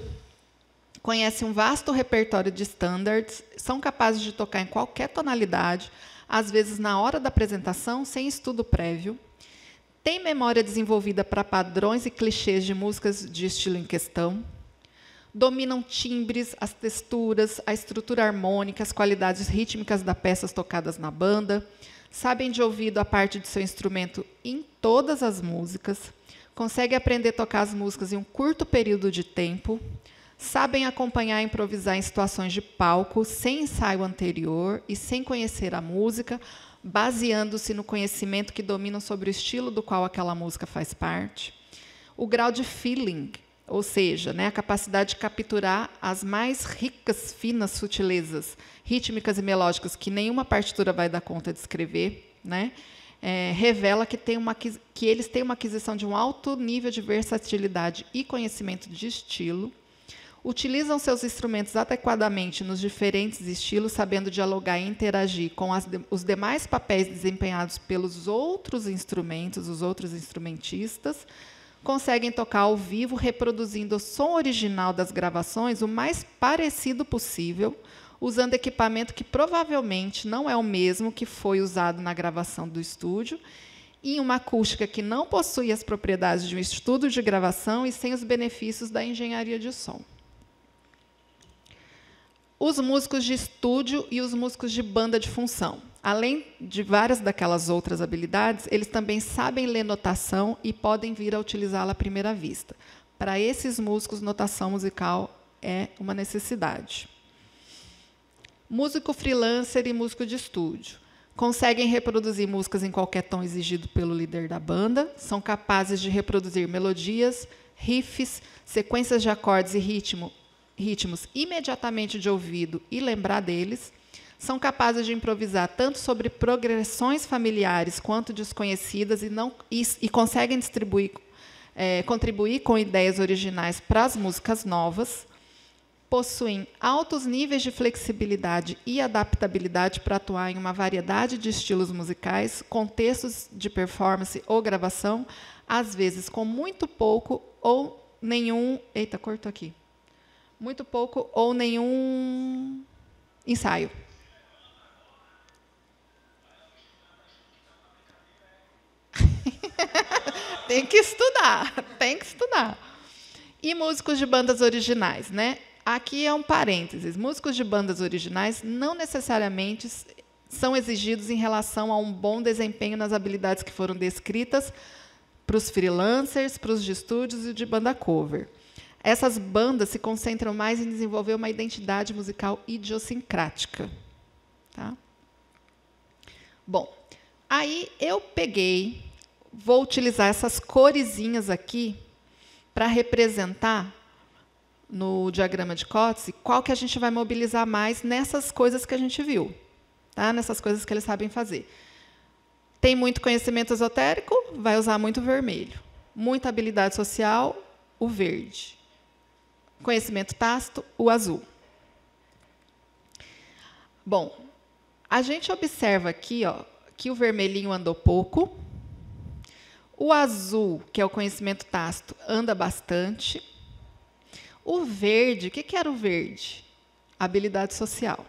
conhecem um vasto repertório de standards, são capazes de tocar em qualquer tonalidade, às vezes na hora da apresentação, sem estudo prévio, tem memória desenvolvida para padrões e clichês de músicas de estilo em questão, dominam timbres, as texturas, a estrutura harmônica, as qualidades rítmicas das peças tocadas na banda, sabem de ouvido a parte de seu instrumento em todas as músicas, conseguem aprender a tocar as músicas em um curto período de tempo, sabem acompanhar e improvisar em situações de palco sem ensaio anterior e sem conhecer a música, baseando-se no conhecimento que dominam sobre o estilo do qual aquela música faz parte. O grau de feeling, ou seja, né, a capacidade de capturar as mais ricas, finas sutilezas rítmicas e melódicas que nenhuma partitura vai dar conta de escrever, né, é, revela que, tem uma, que eles têm uma aquisição de um alto nível de versatilidade e conhecimento de estilo, utilizam seus instrumentos adequadamente nos diferentes estilos, sabendo dialogar e interagir com as, os demais papéis desempenhados pelos outros instrumentos, os outros instrumentistas, conseguem tocar ao vivo, reproduzindo o som original das gravações o mais parecido possível, usando equipamento que provavelmente não é o mesmo que foi usado na gravação do estúdio, em uma acústica que não possui as propriedades de um estudo de gravação e sem os benefícios da engenharia de som. Os músicos de estúdio e os músicos de banda de função. Além de várias daquelas outras habilidades, eles também sabem ler notação e podem vir a utilizá-la à primeira vista. Para esses músicos, notação musical é uma necessidade. Músico freelancer e músico de estúdio. Conseguem reproduzir músicas em qualquer tom exigido pelo líder da banda, são capazes de reproduzir melodias, riffs, sequências de acordes e ritmo ritmos imediatamente de ouvido e lembrar deles, são capazes de improvisar tanto sobre progressões familiares quanto desconhecidas e, não, e, e conseguem distribuir, é, contribuir com ideias originais para as músicas novas, possuem altos níveis de flexibilidade e adaptabilidade para atuar em uma variedade de estilos musicais, contextos de performance ou gravação, às vezes com muito pouco ou nenhum. Eita, corto aqui muito pouco ou nenhum ensaio. *laughs* tem que estudar, tem que estudar. E músicos de bandas originais, né? Aqui é um parênteses. Músicos de bandas originais não necessariamente são exigidos em relação a um bom desempenho nas habilidades que foram descritas para os freelancers, para os de estúdios e de banda cover. Essas bandas se concentram mais em desenvolver uma identidade musical idiosincrática. Tá? Bom, aí eu peguei, vou utilizar essas coresinhas aqui para representar no diagrama de Coetzee qual que a gente vai mobilizar mais nessas coisas que a gente viu, tá? nessas coisas que eles sabem fazer. Tem muito conhecimento esotérico, vai usar muito vermelho. Muita habilidade social, o verde. Conhecimento tácito, o azul. Bom, a gente observa aqui ó, que o vermelhinho andou pouco, o azul, que é o conhecimento tácito, anda bastante. O verde, o que, que era o verde? Habilidade social.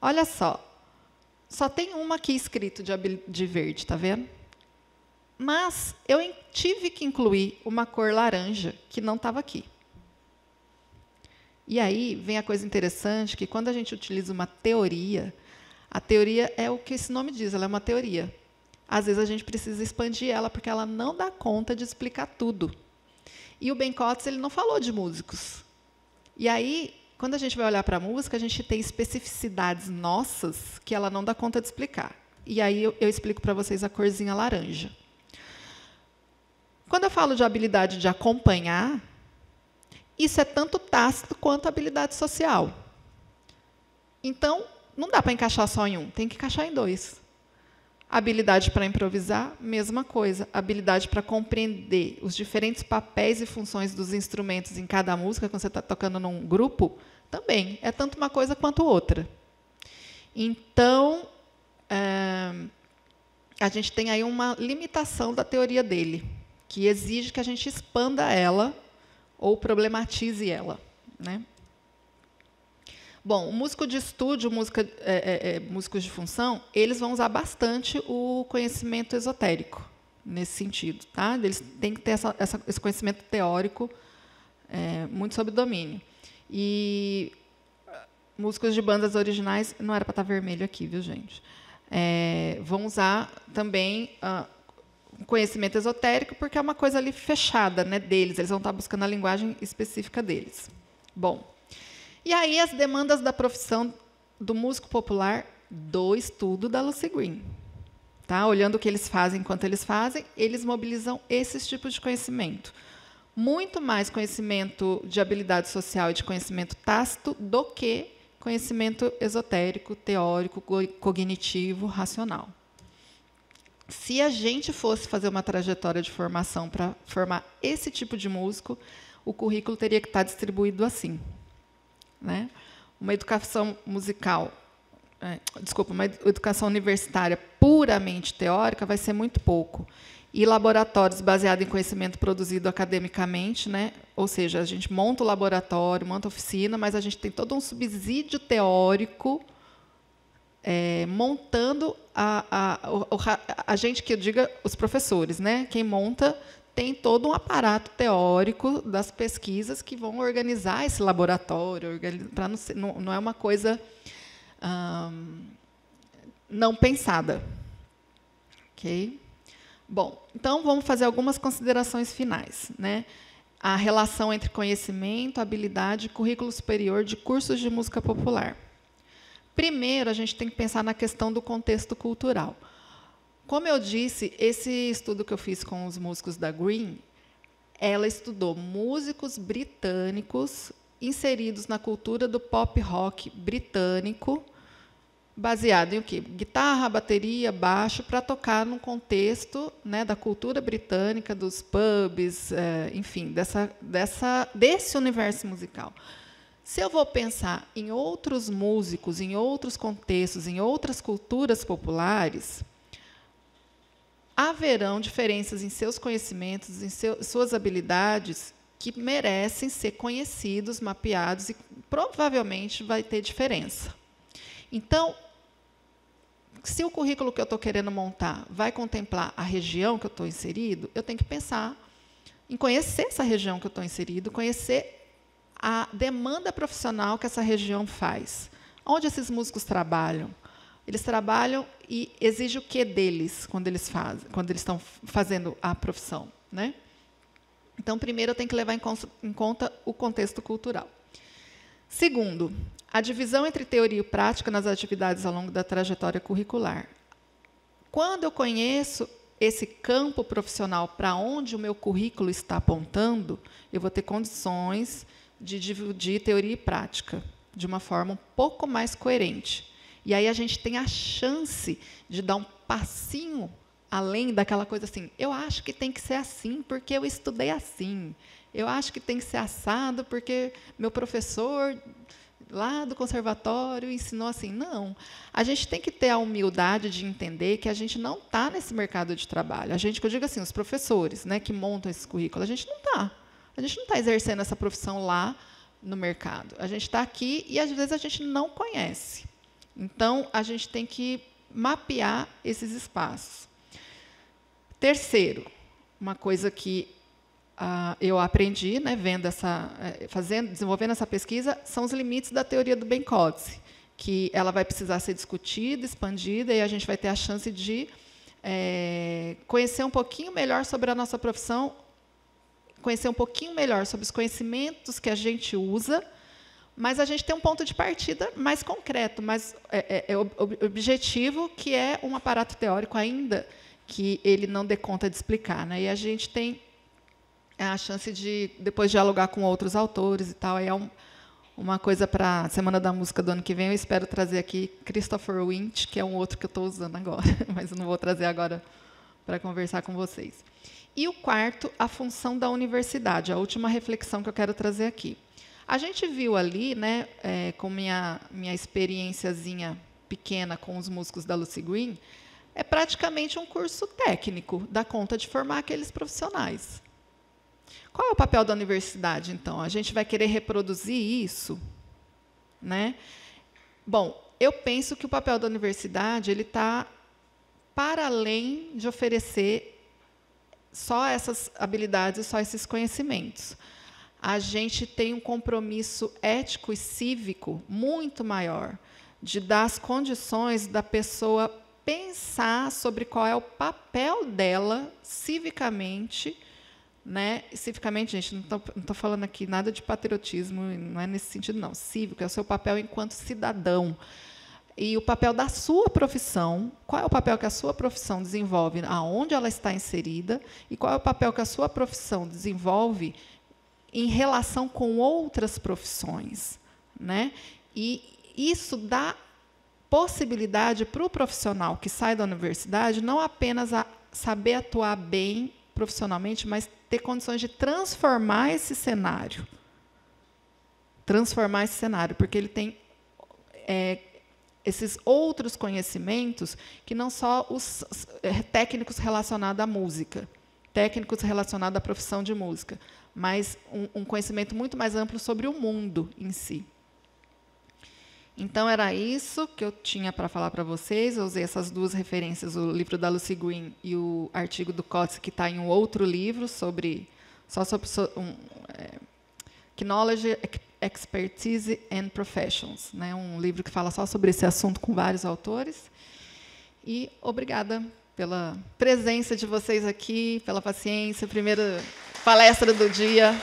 Olha só, só tem uma aqui escrito de, de verde, tá vendo? Mas eu tive que incluir uma cor laranja que não estava aqui. E aí vem a coisa interessante, que quando a gente utiliza uma teoria, a teoria é o que esse nome diz, ela é uma teoria. Às vezes a gente precisa expandir ela, porque ela não dá conta de explicar tudo. E o Ben Coates, ele não falou de músicos. E aí, quando a gente vai olhar para a música, a gente tem especificidades nossas que ela não dá conta de explicar. E aí eu, eu explico para vocês a corzinha laranja. Quando eu falo de habilidade de acompanhar, isso é tanto tácito quanto habilidade social. Então, não dá para encaixar só em um, tem que encaixar em dois. Habilidade para improvisar, mesma coisa. Habilidade para compreender os diferentes papéis e funções dos instrumentos em cada música, quando você está tocando num grupo, também. É tanto uma coisa quanto outra. Então, é, a gente tem aí uma limitação da teoria dele, que exige que a gente expanda ela ou problematize ela. Né? Bom, músico de estúdio, música, é, é, é, músicos de função, eles vão usar bastante o conhecimento esotérico nesse sentido, tá? Eles têm que ter essa, essa, esse conhecimento teórico é, muito sob domínio. E músicos de bandas originais não era para estar tá vermelho aqui, viu, gente? É, vão usar também uh, conhecimento esotérico porque é uma coisa ali fechada, né, deles. Eles vão estar buscando a linguagem específica deles. Bom. E aí as demandas da profissão do músico popular do estudo da Lucy Green. Tá? Olhando o que eles fazem enquanto eles fazem, eles mobilizam esses tipos de conhecimento. Muito mais conhecimento de habilidade social e de conhecimento tácito do que conhecimento esotérico, teórico, cognitivo, racional. Se a gente fosse fazer uma trajetória de formação para formar esse tipo de músico, o currículo teria que estar distribuído assim. Né? Uma educação musical, é, desculpa, uma educação universitária puramente teórica vai ser muito pouco. E laboratórios baseados em conhecimento produzido academicamente, né? ou seja, a gente monta o laboratório, monta a oficina, mas a gente tem todo um subsídio teórico é, montando a, a, a, a, gente que eu diga os professores, né? Quem monta tem todo um aparato teórico das pesquisas que vão organizar esse laboratório, para não, não, não, é uma coisa hum, não pensada. Ok? Bom, então vamos fazer algumas considerações finais. Né? A relação entre conhecimento, habilidade e currículo superior de cursos de música popular. Primeiro, a gente tem que pensar na questão do contexto cultural. Como eu disse, esse estudo que eu fiz com os músicos da Green, ela estudou músicos britânicos inseridos na cultura do pop rock britânico, baseado em o quê? Guitarra, bateria, baixo, para tocar no contexto né, da cultura britânica, dos pubs, é, enfim, dessa, dessa, desse universo musical. Se eu vou pensar em outros músicos, em outros contextos, em outras culturas populares, haverão diferenças em seus conhecimentos, em seu, suas habilidades, que merecem ser conhecidos, mapeados, e provavelmente vai ter diferença. Então, se o currículo que eu estou querendo montar vai contemplar a região que eu estou inserido, eu tenho que pensar em conhecer essa região que eu estou inserido, conhecer a demanda profissional que essa região faz. Onde esses músicos trabalham? Eles trabalham e exige o que deles quando eles fazem, quando eles estão fazendo a profissão, né? Então, primeiro eu tenho que levar em conta o contexto cultural. Segundo, a divisão entre teoria e prática nas atividades ao longo da trajetória curricular. Quando eu conheço esse campo profissional para onde o meu currículo está apontando, eu vou ter condições de dividir teoria e prática de uma forma um pouco mais coerente. E aí a gente tem a chance de dar um passinho além daquela coisa assim, eu acho que tem que ser assim porque eu estudei assim. Eu acho que tem que ser assado porque meu professor lá do conservatório ensinou assim. Não. A gente tem que ter a humildade de entender que a gente não está nesse mercado de trabalho. A gente, que eu digo assim, os professores né, que montam esse currículo, a gente não está. A gente não está exercendo essa profissão lá no mercado. A gente está aqui e, às vezes, a gente não conhece. Então, a gente tem que mapear esses espaços. Terceiro, uma coisa que uh, eu aprendi, né, vendo essa, eh, fazendo, desenvolvendo essa pesquisa, são os limites da teoria do Ben-Codse, que ela vai precisar ser discutida, expandida, e a gente vai ter a chance de é, conhecer um pouquinho melhor sobre a nossa profissão, conhecer um pouquinho melhor sobre os conhecimentos que a gente usa mas a gente tem um ponto de partida mais concreto, mais é, é, é objetivo, que é um aparato teórico ainda que ele não dê conta de explicar. Né? E a gente tem a chance de depois dialogar com outros autores e tal. É um, uma coisa para a Semana da Música do ano que vem. Eu espero trazer aqui Christopher Winch, que é um outro que eu estou usando agora, *laughs* mas eu não vou trazer agora para conversar com vocês. E o quarto, a função da universidade, a última reflexão que eu quero trazer aqui. A gente viu ali, né, é, com minha, minha experiênciazinha pequena com os músicos da Lucy Green, é praticamente um curso técnico, dá conta de formar aqueles profissionais. Qual é o papel da universidade, então? A gente vai querer reproduzir isso? né? Bom, eu penso que o papel da universidade ele está para além de oferecer só essas habilidades, só esses conhecimentos. A gente tem um compromisso ético e cívico muito maior de dar as condições da pessoa pensar sobre qual é o papel dela civicamente, né? Civicamente, gente, não estou falando aqui nada de patriotismo, não é nesse sentido, não. Cívico é o seu papel enquanto cidadão. E o papel da sua profissão, qual é o papel que a sua profissão desenvolve, aonde ela está inserida, e qual é o papel que a sua profissão desenvolve em relação com outras profissões. Né? E isso dá possibilidade para o profissional que sai da universidade não apenas saber atuar bem profissionalmente, mas ter condições de transformar esse cenário. Transformar esse cenário, porque ele tem é, esses outros conhecimentos que não só os é, técnicos relacionados à música, técnicos relacionados à profissão de música, mas um, um conhecimento muito mais amplo sobre o mundo em si. Então, era isso que eu tinha para falar para vocês. Eu usei essas duas referências, o livro da Lucy Green e o artigo do Coates, que está em um outro livro, sobre só sobre um, é, Knowledge, Expertise and Professions. Né? Um livro que fala só sobre esse assunto com vários autores. E obrigada pela presença de vocês aqui, pela paciência. Primeira palestra do dia.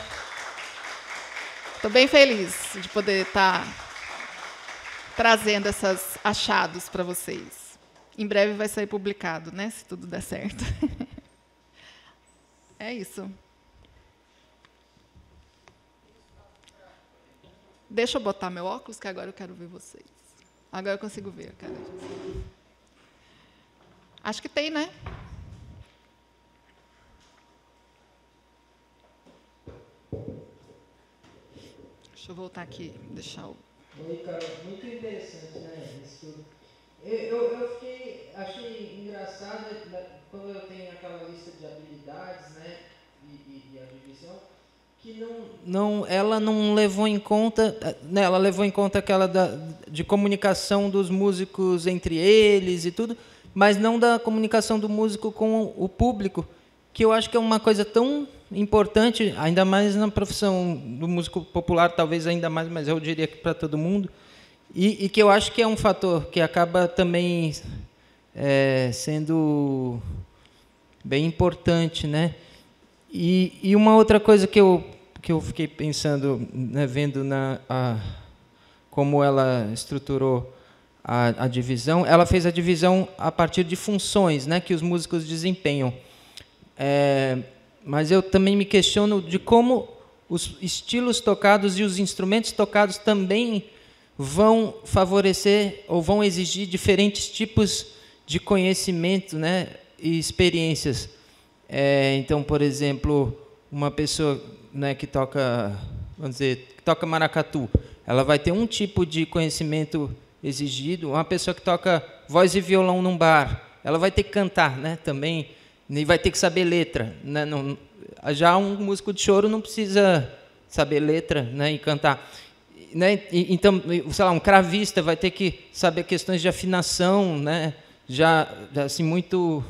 Estou bem feliz de poder estar tá trazendo esses achados para vocês. Em breve vai sair publicado, né? Se tudo der certo. *laughs* é isso. Deixa eu botar meu óculos, que agora eu quero ver vocês. Agora eu consigo ver a cara de. Acho que tem, né? Deixa eu voltar aqui, deixar o. Oi, Carol, muito interessante, né? Isso Eu, eu, eu fiquei, achei engraçado né, quando eu tenho aquela lista de habilidades, né? E, e, e a divisão, que não, não, ela não levou em conta, né, ela levou em conta aquela da, de comunicação dos músicos entre eles e tudo, mas não da comunicação do músico com o público, que eu acho que é uma coisa tão importante, ainda mais na profissão do músico popular, talvez ainda mais, mas eu diria que para todo mundo, e, e, que eu acho que é um fator que acaba também é, sendo bem importante, né? E, e, uma outra coisa que eu que eu fiquei pensando, né, vendo na a, como ela estruturou a, a, divisão, ela fez a divisão a partir de funções, né, que os músicos desempenham. É, mas eu também me questiono de como os estilos tocados e os instrumentos tocados também vão favorecer ou vão exigir diferentes tipos de conhecimento né, e experiências. É, então, por exemplo, uma pessoa né, que toca, vamos dizer, que toca maracatu, ela vai ter um tipo de conhecimento exigido. Uma pessoa que toca voz e violão num bar, ela vai ter que cantar, né, também e vai ter que saber letra. Né? Não, já um músico de choro não precisa saber letra né, e cantar. Né? E, então, sei lá, um cravista vai ter que saber questões de afinação, né? já assim muito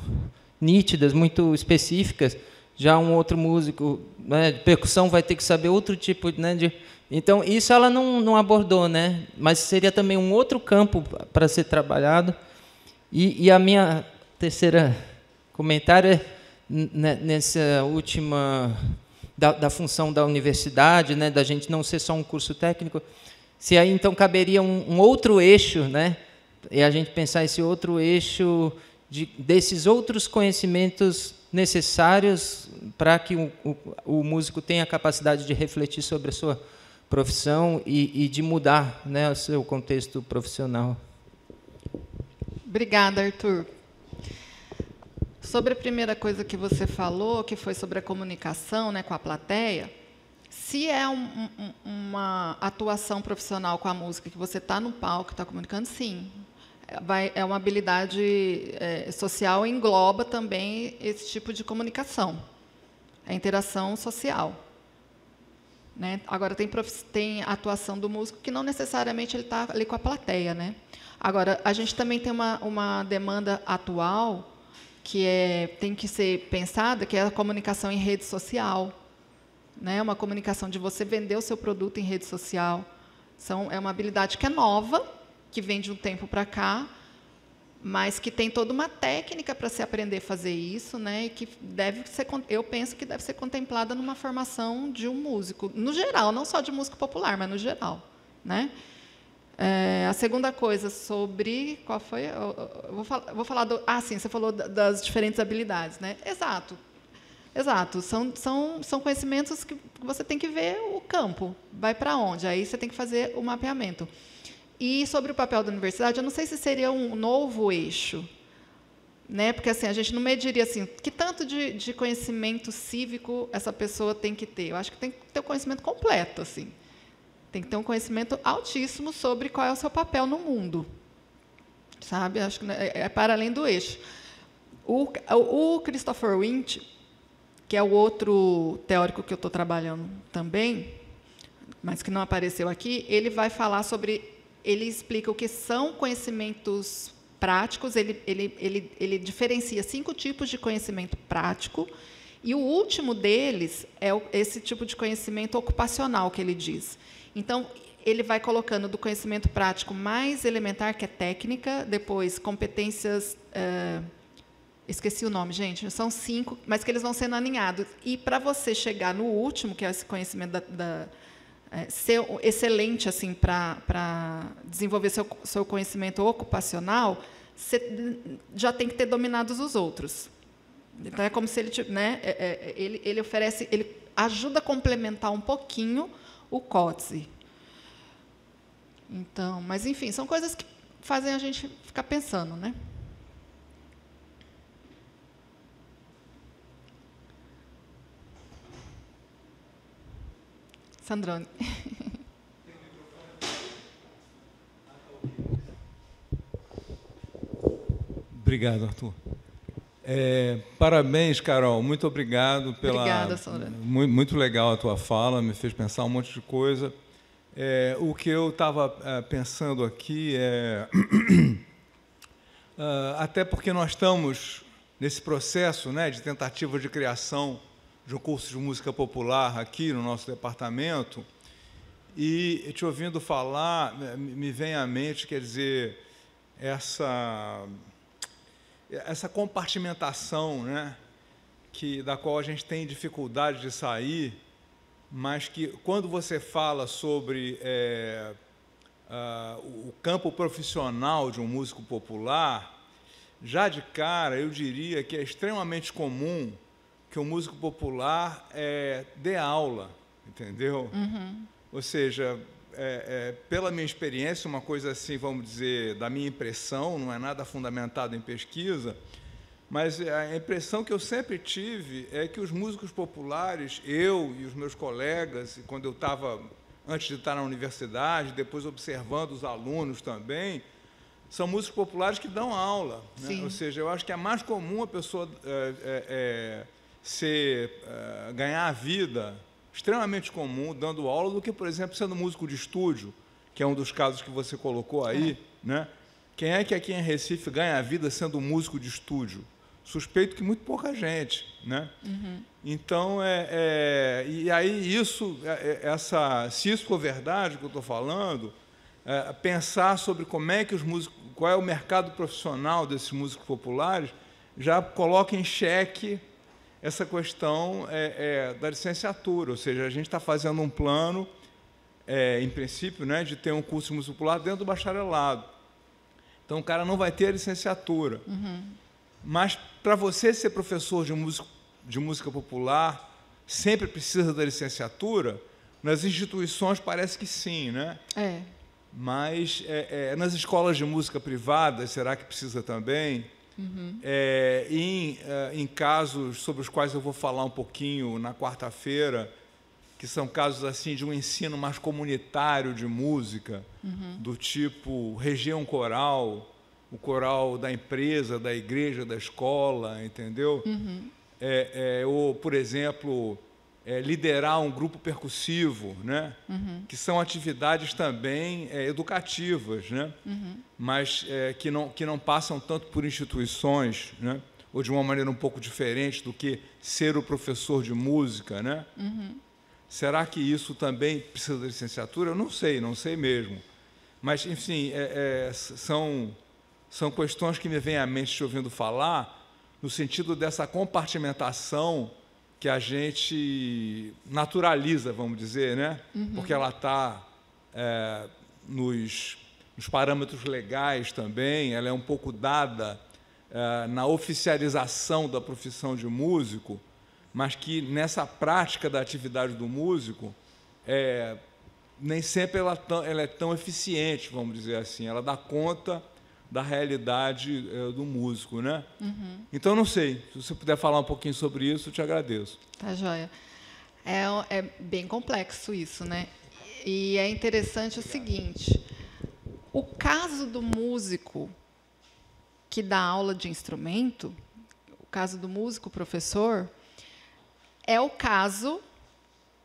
nítidas, muito específicas. Já um outro músico né, de percussão vai ter que saber outro tipo né, de. Então, isso ela não, não abordou, né? mas seria também um outro campo para ser trabalhado. E, e a minha terceira comentário é nessa última da, da, função da universidade, né, da gente não ser só um curso técnico, se aí então caberia um, um outro eixo, né, e a gente pensar esse outro eixo de, desses outros conhecimentos necessários para que o, o, o, músico tenha a capacidade de refletir sobre a sua profissão e, e de mudar né, o seu contexto profissional. Obrigada, Arthur. Sobre a primeira coisa que você falou, que foi sobre a comunicação né, com a plateia, se é um, um, uma atuação profissional com a música, que você está no palco, está comunicando, sim. Vai, é uma habilidade é, social engloba também esse tipo de comunicação, a interação social. Né? Agora, tem, tem atuação do músico que não necessariamente ele está ali com a plateia. Né? Agora, a gente também tem uma, uma demanda atual que é, tem que ser pensada, que é a comunicação em rede social. Né? Uma comunicação de você vender o seu produto em rede social. São, é uma habilidade que é nova, que vem de um tempo para cá, mas que tem toda uma técnica para se aprender a fazer isso, né? E que deve ser, eu penso que deve ser contemplada numa formação de um músico, no geral, não só de músico popular, mas no geral, né? É, a segunda coisa sobre qual foi? Eu, eu vou falar, vou falar do, ah, sim, você falou das diferentes habilidades, né? Exato, exato. São, são, são conhecimentos que você tem que ver o campo, vai para onde. Aí você tem que fazer o mapeamento. E sobre o papel da universidade, eu não sei se seria um novo eixo, né? Porque assim a gente não mediria assim que tanto de, de conhecimento cívico essa pessoa tem que ter. Eu acho que tem que ter o conhecimento completo, assim. Tem que ter um conhecimento altíssimo sobre qual é o seu papel no mundo, sabe? Acho que é, é para além do eixo. O, o Christopher Wint, que é o outro teórico que eu estou trabalhando também, mas que não apareceu aqui, ele vai falar sobre ele explica o que são conhecimentos práticos, ele, ele, ele, ele diferencia cinco tipos de conhecimento prático, e o último deles é esse tipo de conhecimento ocupacional que ele diz. Então, ele vai colocando do conhecimento prático mais elementar, que é técnica, depois competências. Uh, esqueci o nome, gente, são cinco, mas que eles vão sendo alinhados. E para você chegar no último, que é esse conhecimento da, da é, ser excelente assim para desenvolver seu, seu conhecimento ocupacional, você já tem que ter dominados os outros. Então é como se ele, né, é, é, ele, ele oferece, ele ajuda a complementar um pouquinho o COTSE. Então, mas enfim, são coisas que fazem a gente ficar pensando, né? Sandrone. Obrigado, Arthur. É, parabéns, Carol. Muito obrigado pela. Obrigada, Sandra. Muito, muito, legal a tua fala, me fez pensar um monte de coisa. É, o que eu estava é, pensando aqui é. Uh, *clears throat* até porque nós estamos nesse processo né, de tentativa de criação de um curso de música popular aqui no nosso departamento, e te ouvindo falar, me vem à mente, quer dizer, essa, essa compartimentação, né, que, da qual a gente tem dificuldade de sair, mas que quando você fala sobre é, o campo profissional de um músico popular, já de cara eu diria que é extremamente comum que o músico popular é, dê aula, entendeu? Uhum. Ou seja, é, é, pela minha experiência, uma coisa assim, vamos dizer, da minha impressão, não é nada fundamentado em pesquisa, mas a impressão que eu sempre tive é que os músicos populares, eu e os meus colegas, quando eu estava, antes de estar na universidade, depois observando os alunos também, são músicos populares que dão aula. Né? Ou seja, eu acho que é mais comum a pessoa é, é, é ser, uh, ganhar a vida extremamente comum dando aula do que, por exemplo, sendo músico de estúdio, que é um dos casos que você colocou aí, é. né? Quem é que aqui em Recife ganha a vida sendo músico de estúdio? Suspeito que muito pouca gente, né? Uhum. Então é, é, e aí isso, é, é, essa, se isso for verdade que eu estou falando, é, pensar sobre como é que os músicos, qual é o mercado profissional desses músicos populares, já coloca em xeque essa questão é, é, da licenciatura, ou seja, a gente está fazendo um plano, é, em princípio, né, de ter um curso muscular dentro do bacharelado. Então, o cara não vai ter a licenciatura. Uhum. Mas, para você ser professor de música, de música popular, sempre precisa da licenciatura? Nas instituições parece que sim, né? É. Mas é, é, nas escolas de música privadas, será que precisa também? Uhum. É, em, é, em casos sobre os quais eu vou falar um pouquinho na quarta-feira, que são casos assim de um ensino mais comunitário de música, uhum. do tipo região coral, o coral da empresa, da igreja, da escola, entendeu? Uhum. É, é, ou, por exemplo, é, liderar um grupo percussivo, né? Uhum. que são atividades também é, educativas, né? Uhum. mas é, que, não, que não passam tanto por instituições, né? ou de uma maneira um pouco diferente do que ser o professor de música. Né? Uhum. Será que isso também precisa de licenciatura? Eu não sei, não sei mesmo. Mas, enfim, é, é, são, são questões que me vêm à mente te ouvindo falar, no sentido dessa compartimentação que a gente naturaliza, vamos dizer, né? Uhum. porque ela está é, nos, nos, parâmetros legais também, ela é um pouco dada é, na oficialização da profissão de músico, mas que nessa prática da atividade do músico, é, nem sempre ela, ela, é tão eficiente, vamos dizer assim, ela dá conta da realidade é, do músico, né? Uhum. Então, não sei, se você puder falar um pouquinho sobre isso, eu te agradeço. Tá, joia. É, é bem complexo isso, né? E é interessante o seguinte, o caso do músico que dá aula de instrumento, o caso do músico professor, é o caso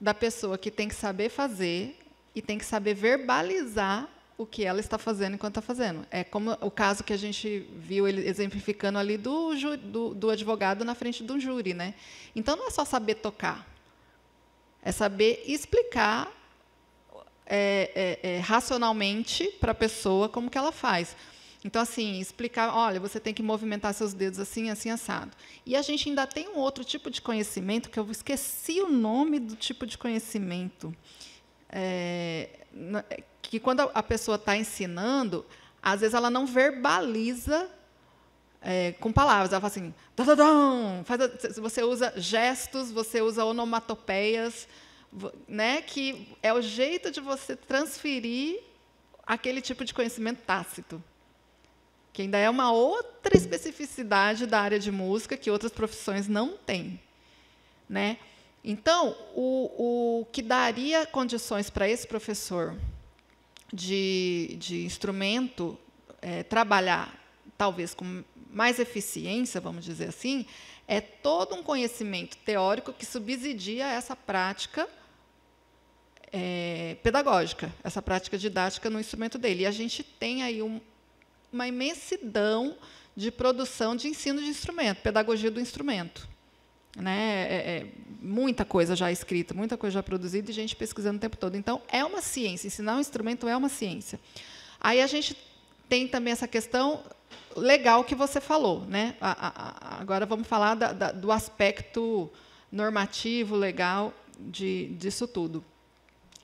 da pessoa que tem que saber fazer e tem que saber verbalizar o que ela está fazendo enquanto está fazendo. É como o caso que a gente viu ele exemplificando ali do, do, do advogado na frente do júri. Né? Então, não é só saber tocar, é saber explicar é, é, é, racionalmente para a pessoa como que ela faz. Então, assim, explicar, olha, você tem que movimentar seus dedos assim, assim, assado. E a gente ainda tem um outro tipo de conhecimento, que eu esqueci o nome do tipo de conhecimento. Que quando a pessoa está ensinando, às vezes ela não verbaliza é, com palavras. Ela fala assim, faz, você usa gestos, você usa onomatopeias, né, que é o jeito de você transferir aquele tipo de conhecimento tácito, que ainda é uma outra especificidade da área de música que outras profissões não têm, né? Então, o, o que daria condições para esse professor de, de instrumento é, trabalhar, talvez com mais eficiência, vamos dizer assim, é todo um conhecimento teórico que subsidia essa prática é, pedagógica, essa prática didática no instrumento dele. E a gente tem aí um, uma imensidão de produção de ensino de instrumento, pedagogia do instrumento. Né? É, é, muita coisa já escrita, muita coisa já produzida e gente pesquisando o tempo todo. Então, é uma ciência. Ensinar um instrumento é uma ciência. Aí a gente tem também essa questão legal que você falou. Né? A, a, agora vamos falar da, da, do aspecto normativo, legal de, disso tudo.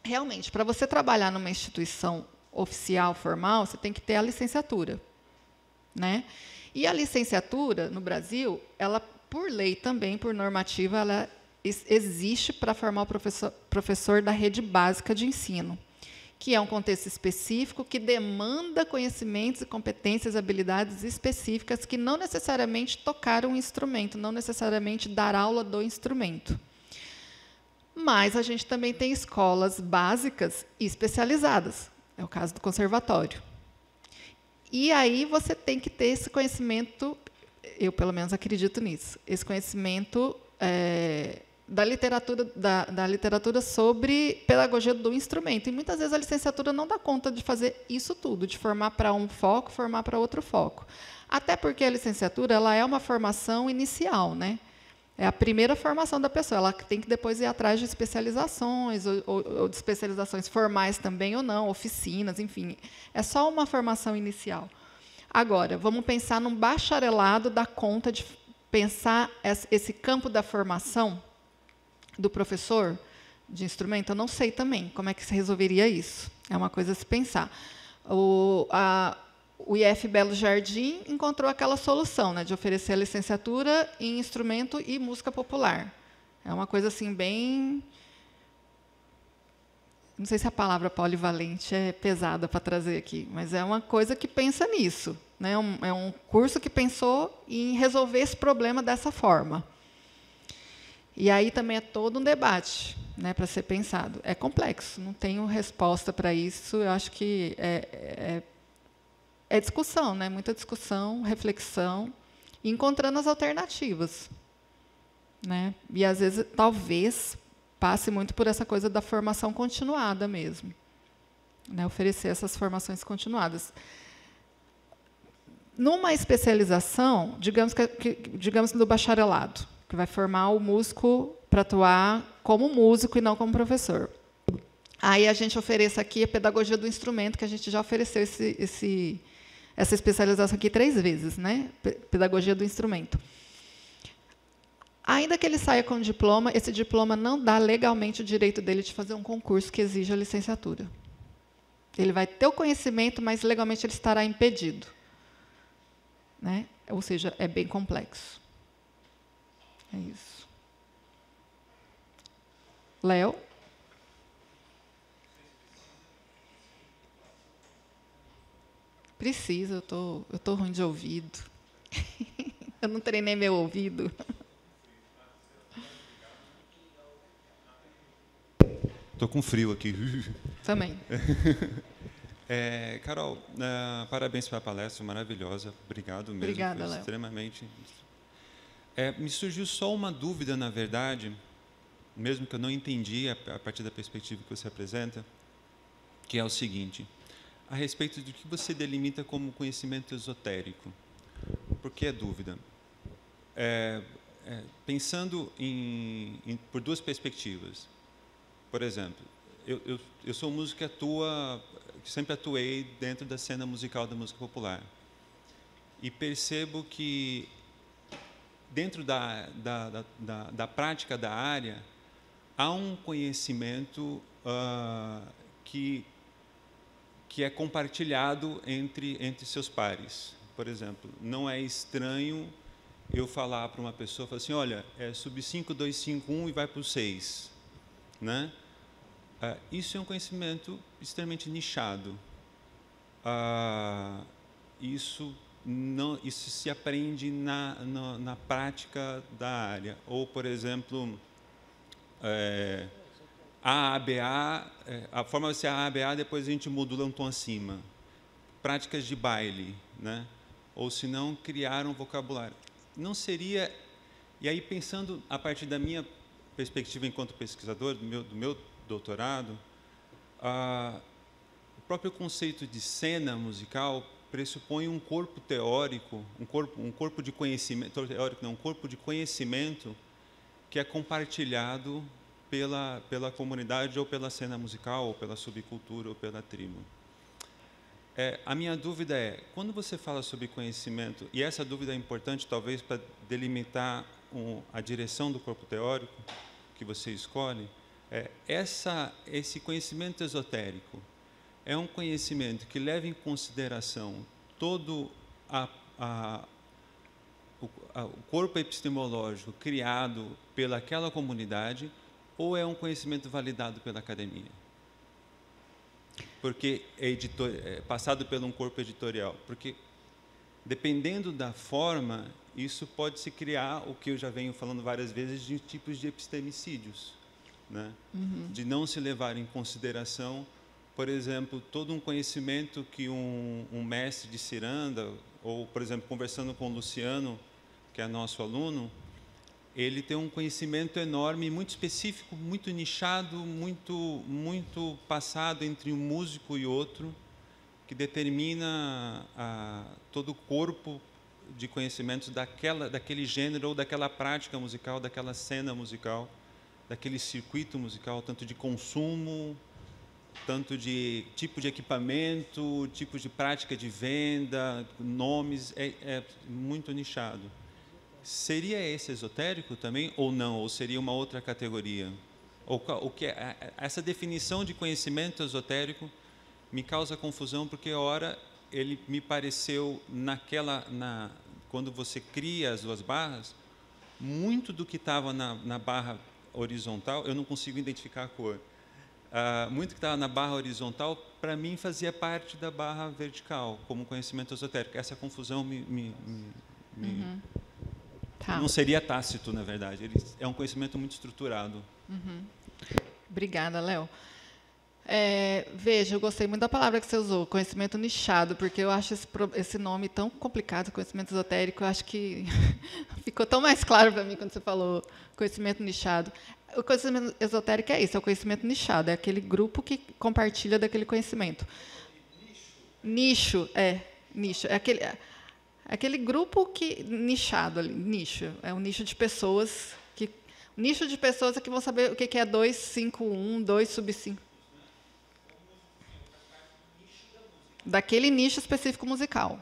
Realmente, para você trabalhar numa instituição oficial, formal, você tem que ter a licenciatura. Né? E a licenciatura, no Brasil, ela por lei também, por normativa, ela existe para formar o professor, professor da rede básica de ensino, que é um contexto específico que demanda conhecimentos e competências, habilidades específicas que não necessariamente tocar um instrumento, não necessariamente dar aula do instrumento. Mas a gente também tem escolas básicas e especializadas. É o caso do conservatório. E aí você tem que ter esse conhecimento eu pelo menos acredito nisso, esse conhecimento é, da literatura da, da, literatura sobre pedagogia do instrumento. E muitas vezes a licenciatura não dá conta de fazer isso tudo, de formar para um foco, formar para outro foco. Até porque a licenciatura ela é uma formação inicial, né? É a primeira formação da pessoa. Ela tem que depois ir atrás de especializações, ou, ou, ou de especializações formais também ou não, oficinas, enfim. É só uma formação inicial. Agora, vamos pensar num bacharelado da conta de pensar esse campo da formação do professor de instrumento. Eu não sei também como é que se resolveria isso. É uma coisa a se pensar. O, a, o IF Belo Jardim encontrou aquela solução né, de oferecer a licenciatura em instrumento e música popular. É uma coisa assim bem não sei se a palavra polivalente é pesada para trazer aqui, mas é uma coisa que pensa nisso. Né? É um curso que pensou em resolver esse problema dessa forma. E aí também é todo um debate né, para ser pensado. É complexo, não tenho resposta para isso. Eu acho que é, é, é discussão, né? muita discussão, reflexão, encontrando as alternativas. Né? E, às vezes, talvez passe muito por essa coisa da formação continuada mesmo. Né? Oferecer essas formações continuadas. Numa especialização, digamos, que, que, digamos do bacharelado, que vai formar o músico para atuar como músico e não como professor. Aí a gente oferece aqui a pedagogia do instrumento, que a gente já ofereceu esse, esse, essa especialização aqui três vezes, né? Pedagogia do instrumento. Ainda que ele saia com diploma, esse diploma não dá legalmente o direito dele de fazer um concurso que exija licenciatura. Ele vai ter o conhecimento, mas legalmente ele estará impedido. Né? Ou seja, é bem complexo. É isso. Léo? Precisa, eu tô, eu tô ruim de ouvido. *laughs* eu não treinei meu ouvido. Estou com frio aqui. *laughs* Também. É, Carol, uh, parabéns pela palestra maravilhosa. Obrigado mesmo. Obrigada, Léo. Extremamente. É, me surgiu só uma dúvida, na verdade, mesmo que eu não entendi a, a partir da perspectiva que você apresenta, que é o seguinte: a respeito do que você delimita como conhecimento esotérico. Por que a dúvida? É, é, pensando em, em, por duas perspectivas. Por exemplo, eu, eu, eu sou um músico que atua, que sempre atuei dentro da cena musical da música popular. E percebo que, dentro da, da, da, da, da prática da área, há um conhecimento uh, que, que é compartilhado entre, entre seus pares. Por exemplo, não é estranho eu falar para uma pessoa, falar assim, olha, é sub 5251 e vai para o 6. Né? Uh, isso é um conhecimento extremamente nichado. Uh, isso não, isso se aprende na, na, na, prática da área. Ou, por exemplo, é, AABA, é, a forma de ser AABA, depois a gente modula um tom acima. Práticas de baile, né? ou se não, criar um vocabulário. Não seria. E aí, pensando a partir da minha perspectiva enquanto pesquisador, do meu, do meu doutorado, ah, o próprio conceito de cena musical pressupõe um corpo teórico, um corpo, um corpo de conhecimento, teórico não, um corpo de conhecimento que é compartilhado pela, pela comunidade ou pela cena musical, ou pela subcultura, ou pela tribo. É, a minha dúvida é, quando você fala sobre conhecimento, e essa dúvida é importante talvez para delimitar um, a direção do corpo teórico que você escolhe, é, essa, esse conhecimento esotérico é um conhecimento que leva em consideração todo a, a, o, a, o corpo epistemológico criado pelaquela comunidade ou é um conhecimento validado pela academia? Porque é, editor, é passado por um corpo editorial. Porque, dependendo da forma, isso pode se criar o que eu já venho falando várias vezes de tipos de epistemicídios né? Uhum. de não se levar em consideração, por exemplo, todo um conhecimento que um, um mestre de ciranda, ou, por exemplo, conversando com o Luciano, que é nosso aluno, ele tem um conhecimento enorme, muito específico, muito nichado, muito, muito passado entre um músico e outro, que determina a, todo o corpo de conhecimentos daquela, daquele gênero ou daquela prática musical, daquela cena musical daquele circuito musical, tanto de consumo, tanto de tipo de equipamento, tipo de prática de venda, nomes, é, é muito nichado. Seria esse esotérico também ou não? Ou seria uma outra categoria? Ou o que é, essa definição de conhecimento esotérico me causa confusão porque ora ele me pareceu naquela na quando você cria as duas barras muito do que estava na, na barra horizontal, eu não consigo identificar a cor. Uh, muito que estava na barra horizontal, para mim fazia parte da barra vertical, como conhecimento esotérico. Essa confusão me, me, me uhum. tá. não seria tácito, na verdade. Ele é um conhecimento muito estruturado. Uhum. Obrigada, Léo. É, veja, eu gostei muito da palavra que você usou, conhecimento nichado, porque eu acho esse, esse nome tão complicado, conhecimento esotérico, eu acho que *laughs* ficou tão mais claro para mim quando você falou conhecimento nichado. O conhecimento esotérico é isso, é o conhecimento nichado, é aquele grupo que compartilha daquele conhecimento. Nicho, é, nicho, é aquele, é aquele grupo que nichado ali, nicho, é um nicho de pessoas que nicho de pessoas é que vão saber o que é 251, 2 sub 5. Daquele nicho específico musical.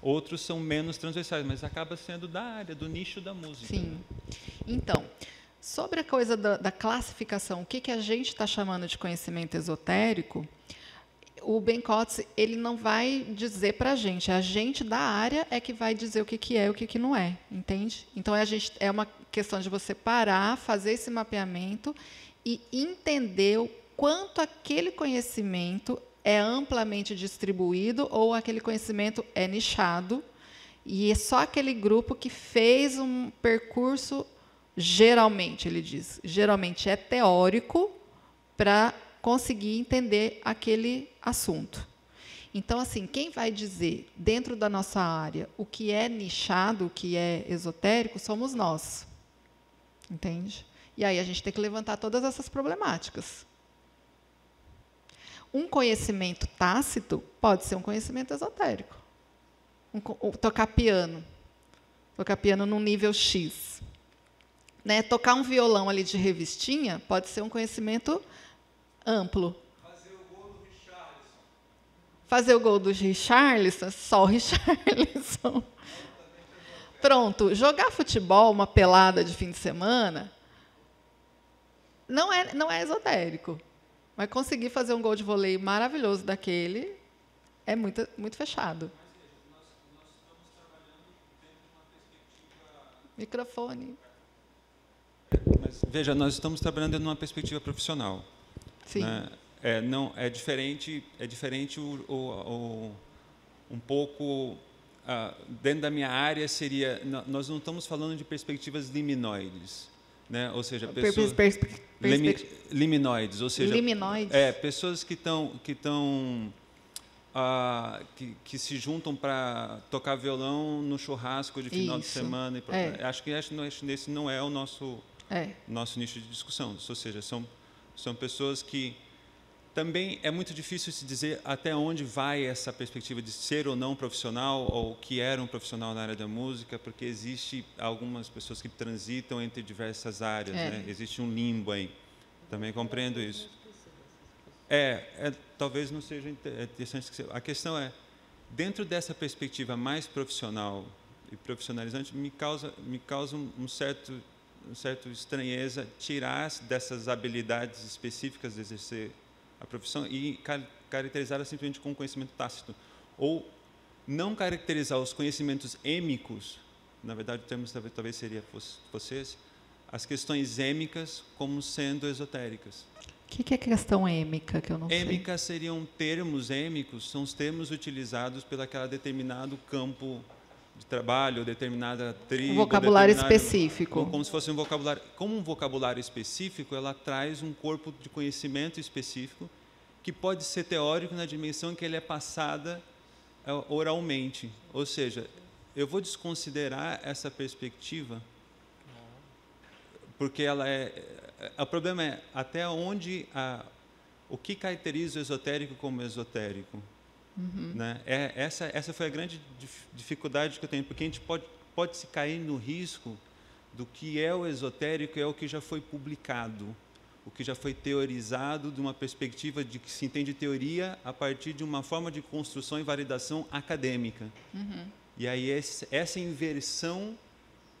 Outros são menos transversais, mas acaba sendo da área, do nicho da música. Sim. Então, sobre a coisa da, da classificação, o que, que a gente está chamando de conhecimento esotérico, o Ben Kotz, ele não vai dizer para a gente, a gente da área é que vai dizer o que, que é e o que, que não é, entende? Então, a gente, é uma questão de você parar, fazer esse mapeamento e entender o quanto aquele conhecimento é amplamente distribuído ou aquele conhecimento é nichado e é só aquele grupo que fez um percurso geralmente, ele diz, geralmente é teórico para conseguir entender aquele assunto. Então, assim, quem vai dizer dentro da nossa área o que é nichado, o que é esotérico, somos nós. Entende? E aí a gente tem que levantar todas essas problemáticas. Um conhecimento tácito pode ser um conhecimento esotérico. Um, tocar piano. Tocar piano num nível X. Né? Tocar um violão ali de revistinha pode ser um conhecimento amplo. Fazer o gol do Richarlison. Fazer o gol do Richarlison, só o Richarlison. Pronto, jogar futebol, uma pelada de fim de semana, não é, não é esotérico. Mas conseguir fazer um gol de vôlei maravilhoso daquele é muito, muito fechado. Microfone. Mas, veja, nós estamos trabalhando numa perspectiva profissional. Sim. Né? É, não, é diferente, é diferente o, o, o um pouco ah, dentro da minha área seria nós não estamos falando de perspectivas liminoides né ou seja pessoas limi, liminoides ou seja liminoides é pessoas que estão que estão ah, que, que, se juntam para tocar violão no churrasco de final Isso. de semana e É. acho que acho que esse não é o nosso é nosso nicho de discussão ou seja são são pessoas que também é muito difícil se dizer até onde vai essa perspectiva de ser ou não profissional ou que era um profissional na área da música, porque existe algumas pessoas que transitam entre diversas áreas, É. né? Existe um limbo aí. Também compreendo isso. É, é talvez não seja é interessante. A questão é, dentro dessa perspectiva mais profissional e profissionalizante, me causa me causa um certo um certo estranheza tirar dessas habilidades específicas de exercer a profissão e ca- caracterizá-la simplesmente com conhecimento tácito ou não caracterizar os conhecimentos êmicos, na verdade o termo talvez, seria esse, as questões êmicas como sendo esotéricas. o que, que é questão êmica que eu não sei Êmicas seriam termos êmicos, são os termos utilizados pelaquela determinado campo de trabalho, determinada tribo, um vocabulário específico como, se fosse um vocabulário. Como um vocabulário específico, ela traz um corpo de conhecimento específico que pode ser teórico na dimensão que ele é passada eh, oralmente. Ou seja, eu vou desconsiderar essa perspectiva porque ela é. eh, O problema é até onde a, o que caracteriza o esotérico como esotérico. Né? É, essa, essa foi a grande dif- dificuldade que eu tenho, porque a gente pode, pode se cair no risco do que é o esotérico é o que já foi publicado, o que já foi teorizado de uma perspectiva de que se entende teoria a partir de uma forma de construção e validação acadêmica. E aí esse, essa inversão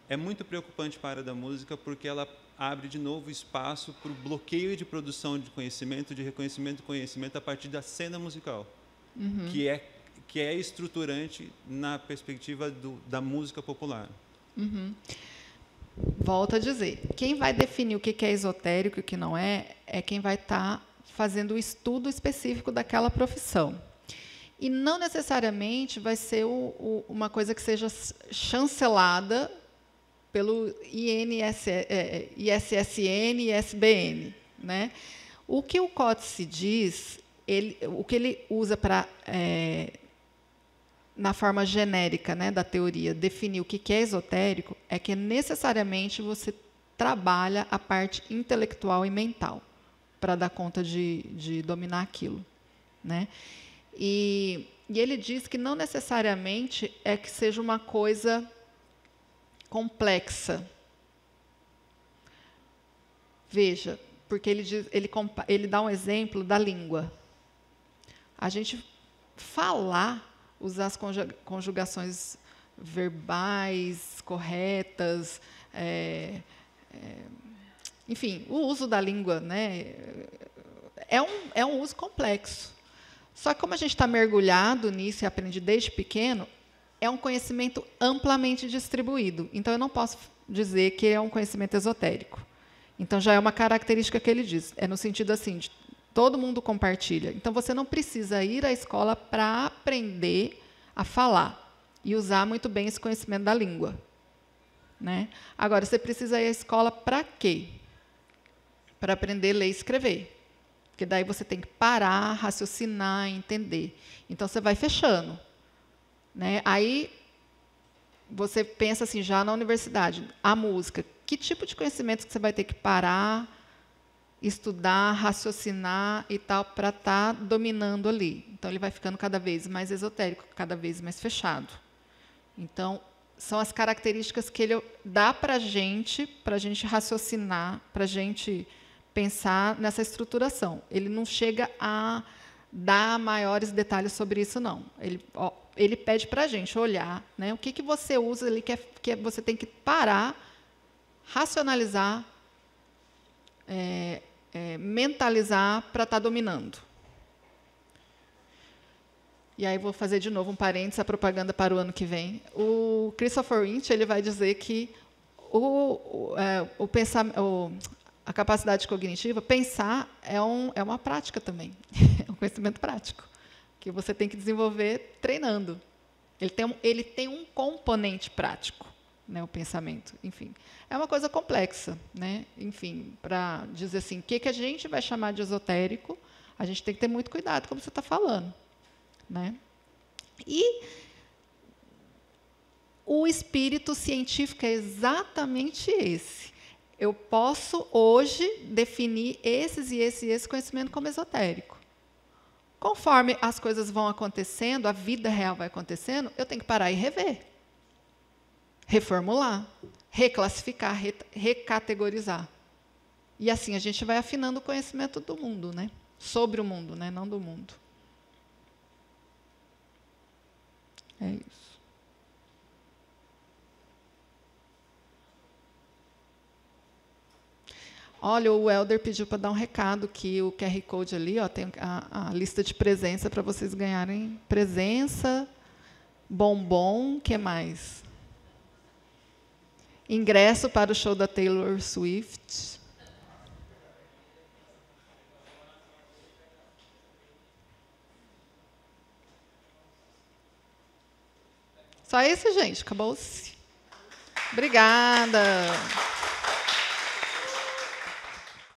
é muito preocupante para a área da música porque ela abre de novo espaço para o bloqueio de produção de conhecimento, de reconhecimento de conhecimento a partir da cena musical, que é que é estruturante na perspectiva do, da música popular. Volto a dizer, quem vai definir o que que é esotérico e o que não é, é quem vai estar fazendo o estudo específico daquela profissão. E não necessariamente vai ser o, o, uma coisa que seja chancelada pelo INS, é, ISSN e ISBN. Né? O que o COTS diz, ele, o que ele usa para, é, na forma genérica né, da teoria, definir o que é esotérico, é que necessariamente você trabalha a parte intelectual e mental para dar conta de, de dominar aquilo. Né? E, e ele diz que não necessariamente é que seja uma coisa complexa. Veja, porque ele, diz, ele, ele dá um exemplo da língua. A gente falar, usar as conjugações verbais corretas, é, é, enfim, o uso da língua né, é, um, é um uso complexo. Só que como a gente está mergulhado nisso e aprende desde pequeno, é um conhecimento amplamente distribuído. Então, eu não posso dizer que é um conhecimento esotérico. Então, já é uma característica que ele diz. É no sentido assim, de todo mundo compartilha. Então, você não precisa ir à escola para aprender a falar e usar muito bem esse conhecimento da língua. Né? Agora, você precisa ir à escola para quê? Para aprender a ler e escrever. Porque daí você tem que parar, raciocinar, entender. Então, você vai fechando. Né? Aí você pensa assim, já na universidade, a música, que tipo de conhecimentos que você vai ter que parar, estudar, raciocinar e tal, para estar tá dominando ali. Então, ele vai ficando cada vez mais esotérico, cada vez mais fechado. Então, são as características que ele dá para a gente, para gente raciocinar, para a gente pensar nessa estruturação. Ele não chega a dar maiores detalhes sobre isso, não. Ele, ó, ele pede para a gente olhar né, o que, que você usa ali, que, é, que é, você tem que parar, racionalizar, é, é, mentalizar para estar tá dominando. E aí vou fazer de novo um parênteses, a propaganda para o ano que vem. O Christopher Winch ele vai dizer que o, o, é, o, o a capacidade cognitiva, pensar é, um, é uma prática também, *laughs* é um conhecimento prático, que você tem que desenvolver treinando. Ele tem ele tem um componente prático, né, o pensamento. Enfim, é uma coisa complexa. Né? Enfim, para dizer assim, o que, que a gente vai chamar de esotérico, a gente tem que ter muito cuidado, como você está falando. Né? E o espírito científico é exatamente esse eu posso hoje definir esses e esse e esse conhecimento como esotérico. Conforme as coisas vão acontecendo, a vida real vai acontecendo, eu tenho que parar e rever. Reformular, reclassificar, re recategorizar. E assim a gente vai afinando o conhecimento do mundo, né? Sobre o mundo, né? não do mundo. É isso. Olha, o Helder pediu para dar um recado que o QR Code ali ó, tem a, a lista de presença para vocês ganharem presença, bombom, que mais? Ingresso para o show da Taylor Swift. Só isso, gente. Acabou-se. Obrigada.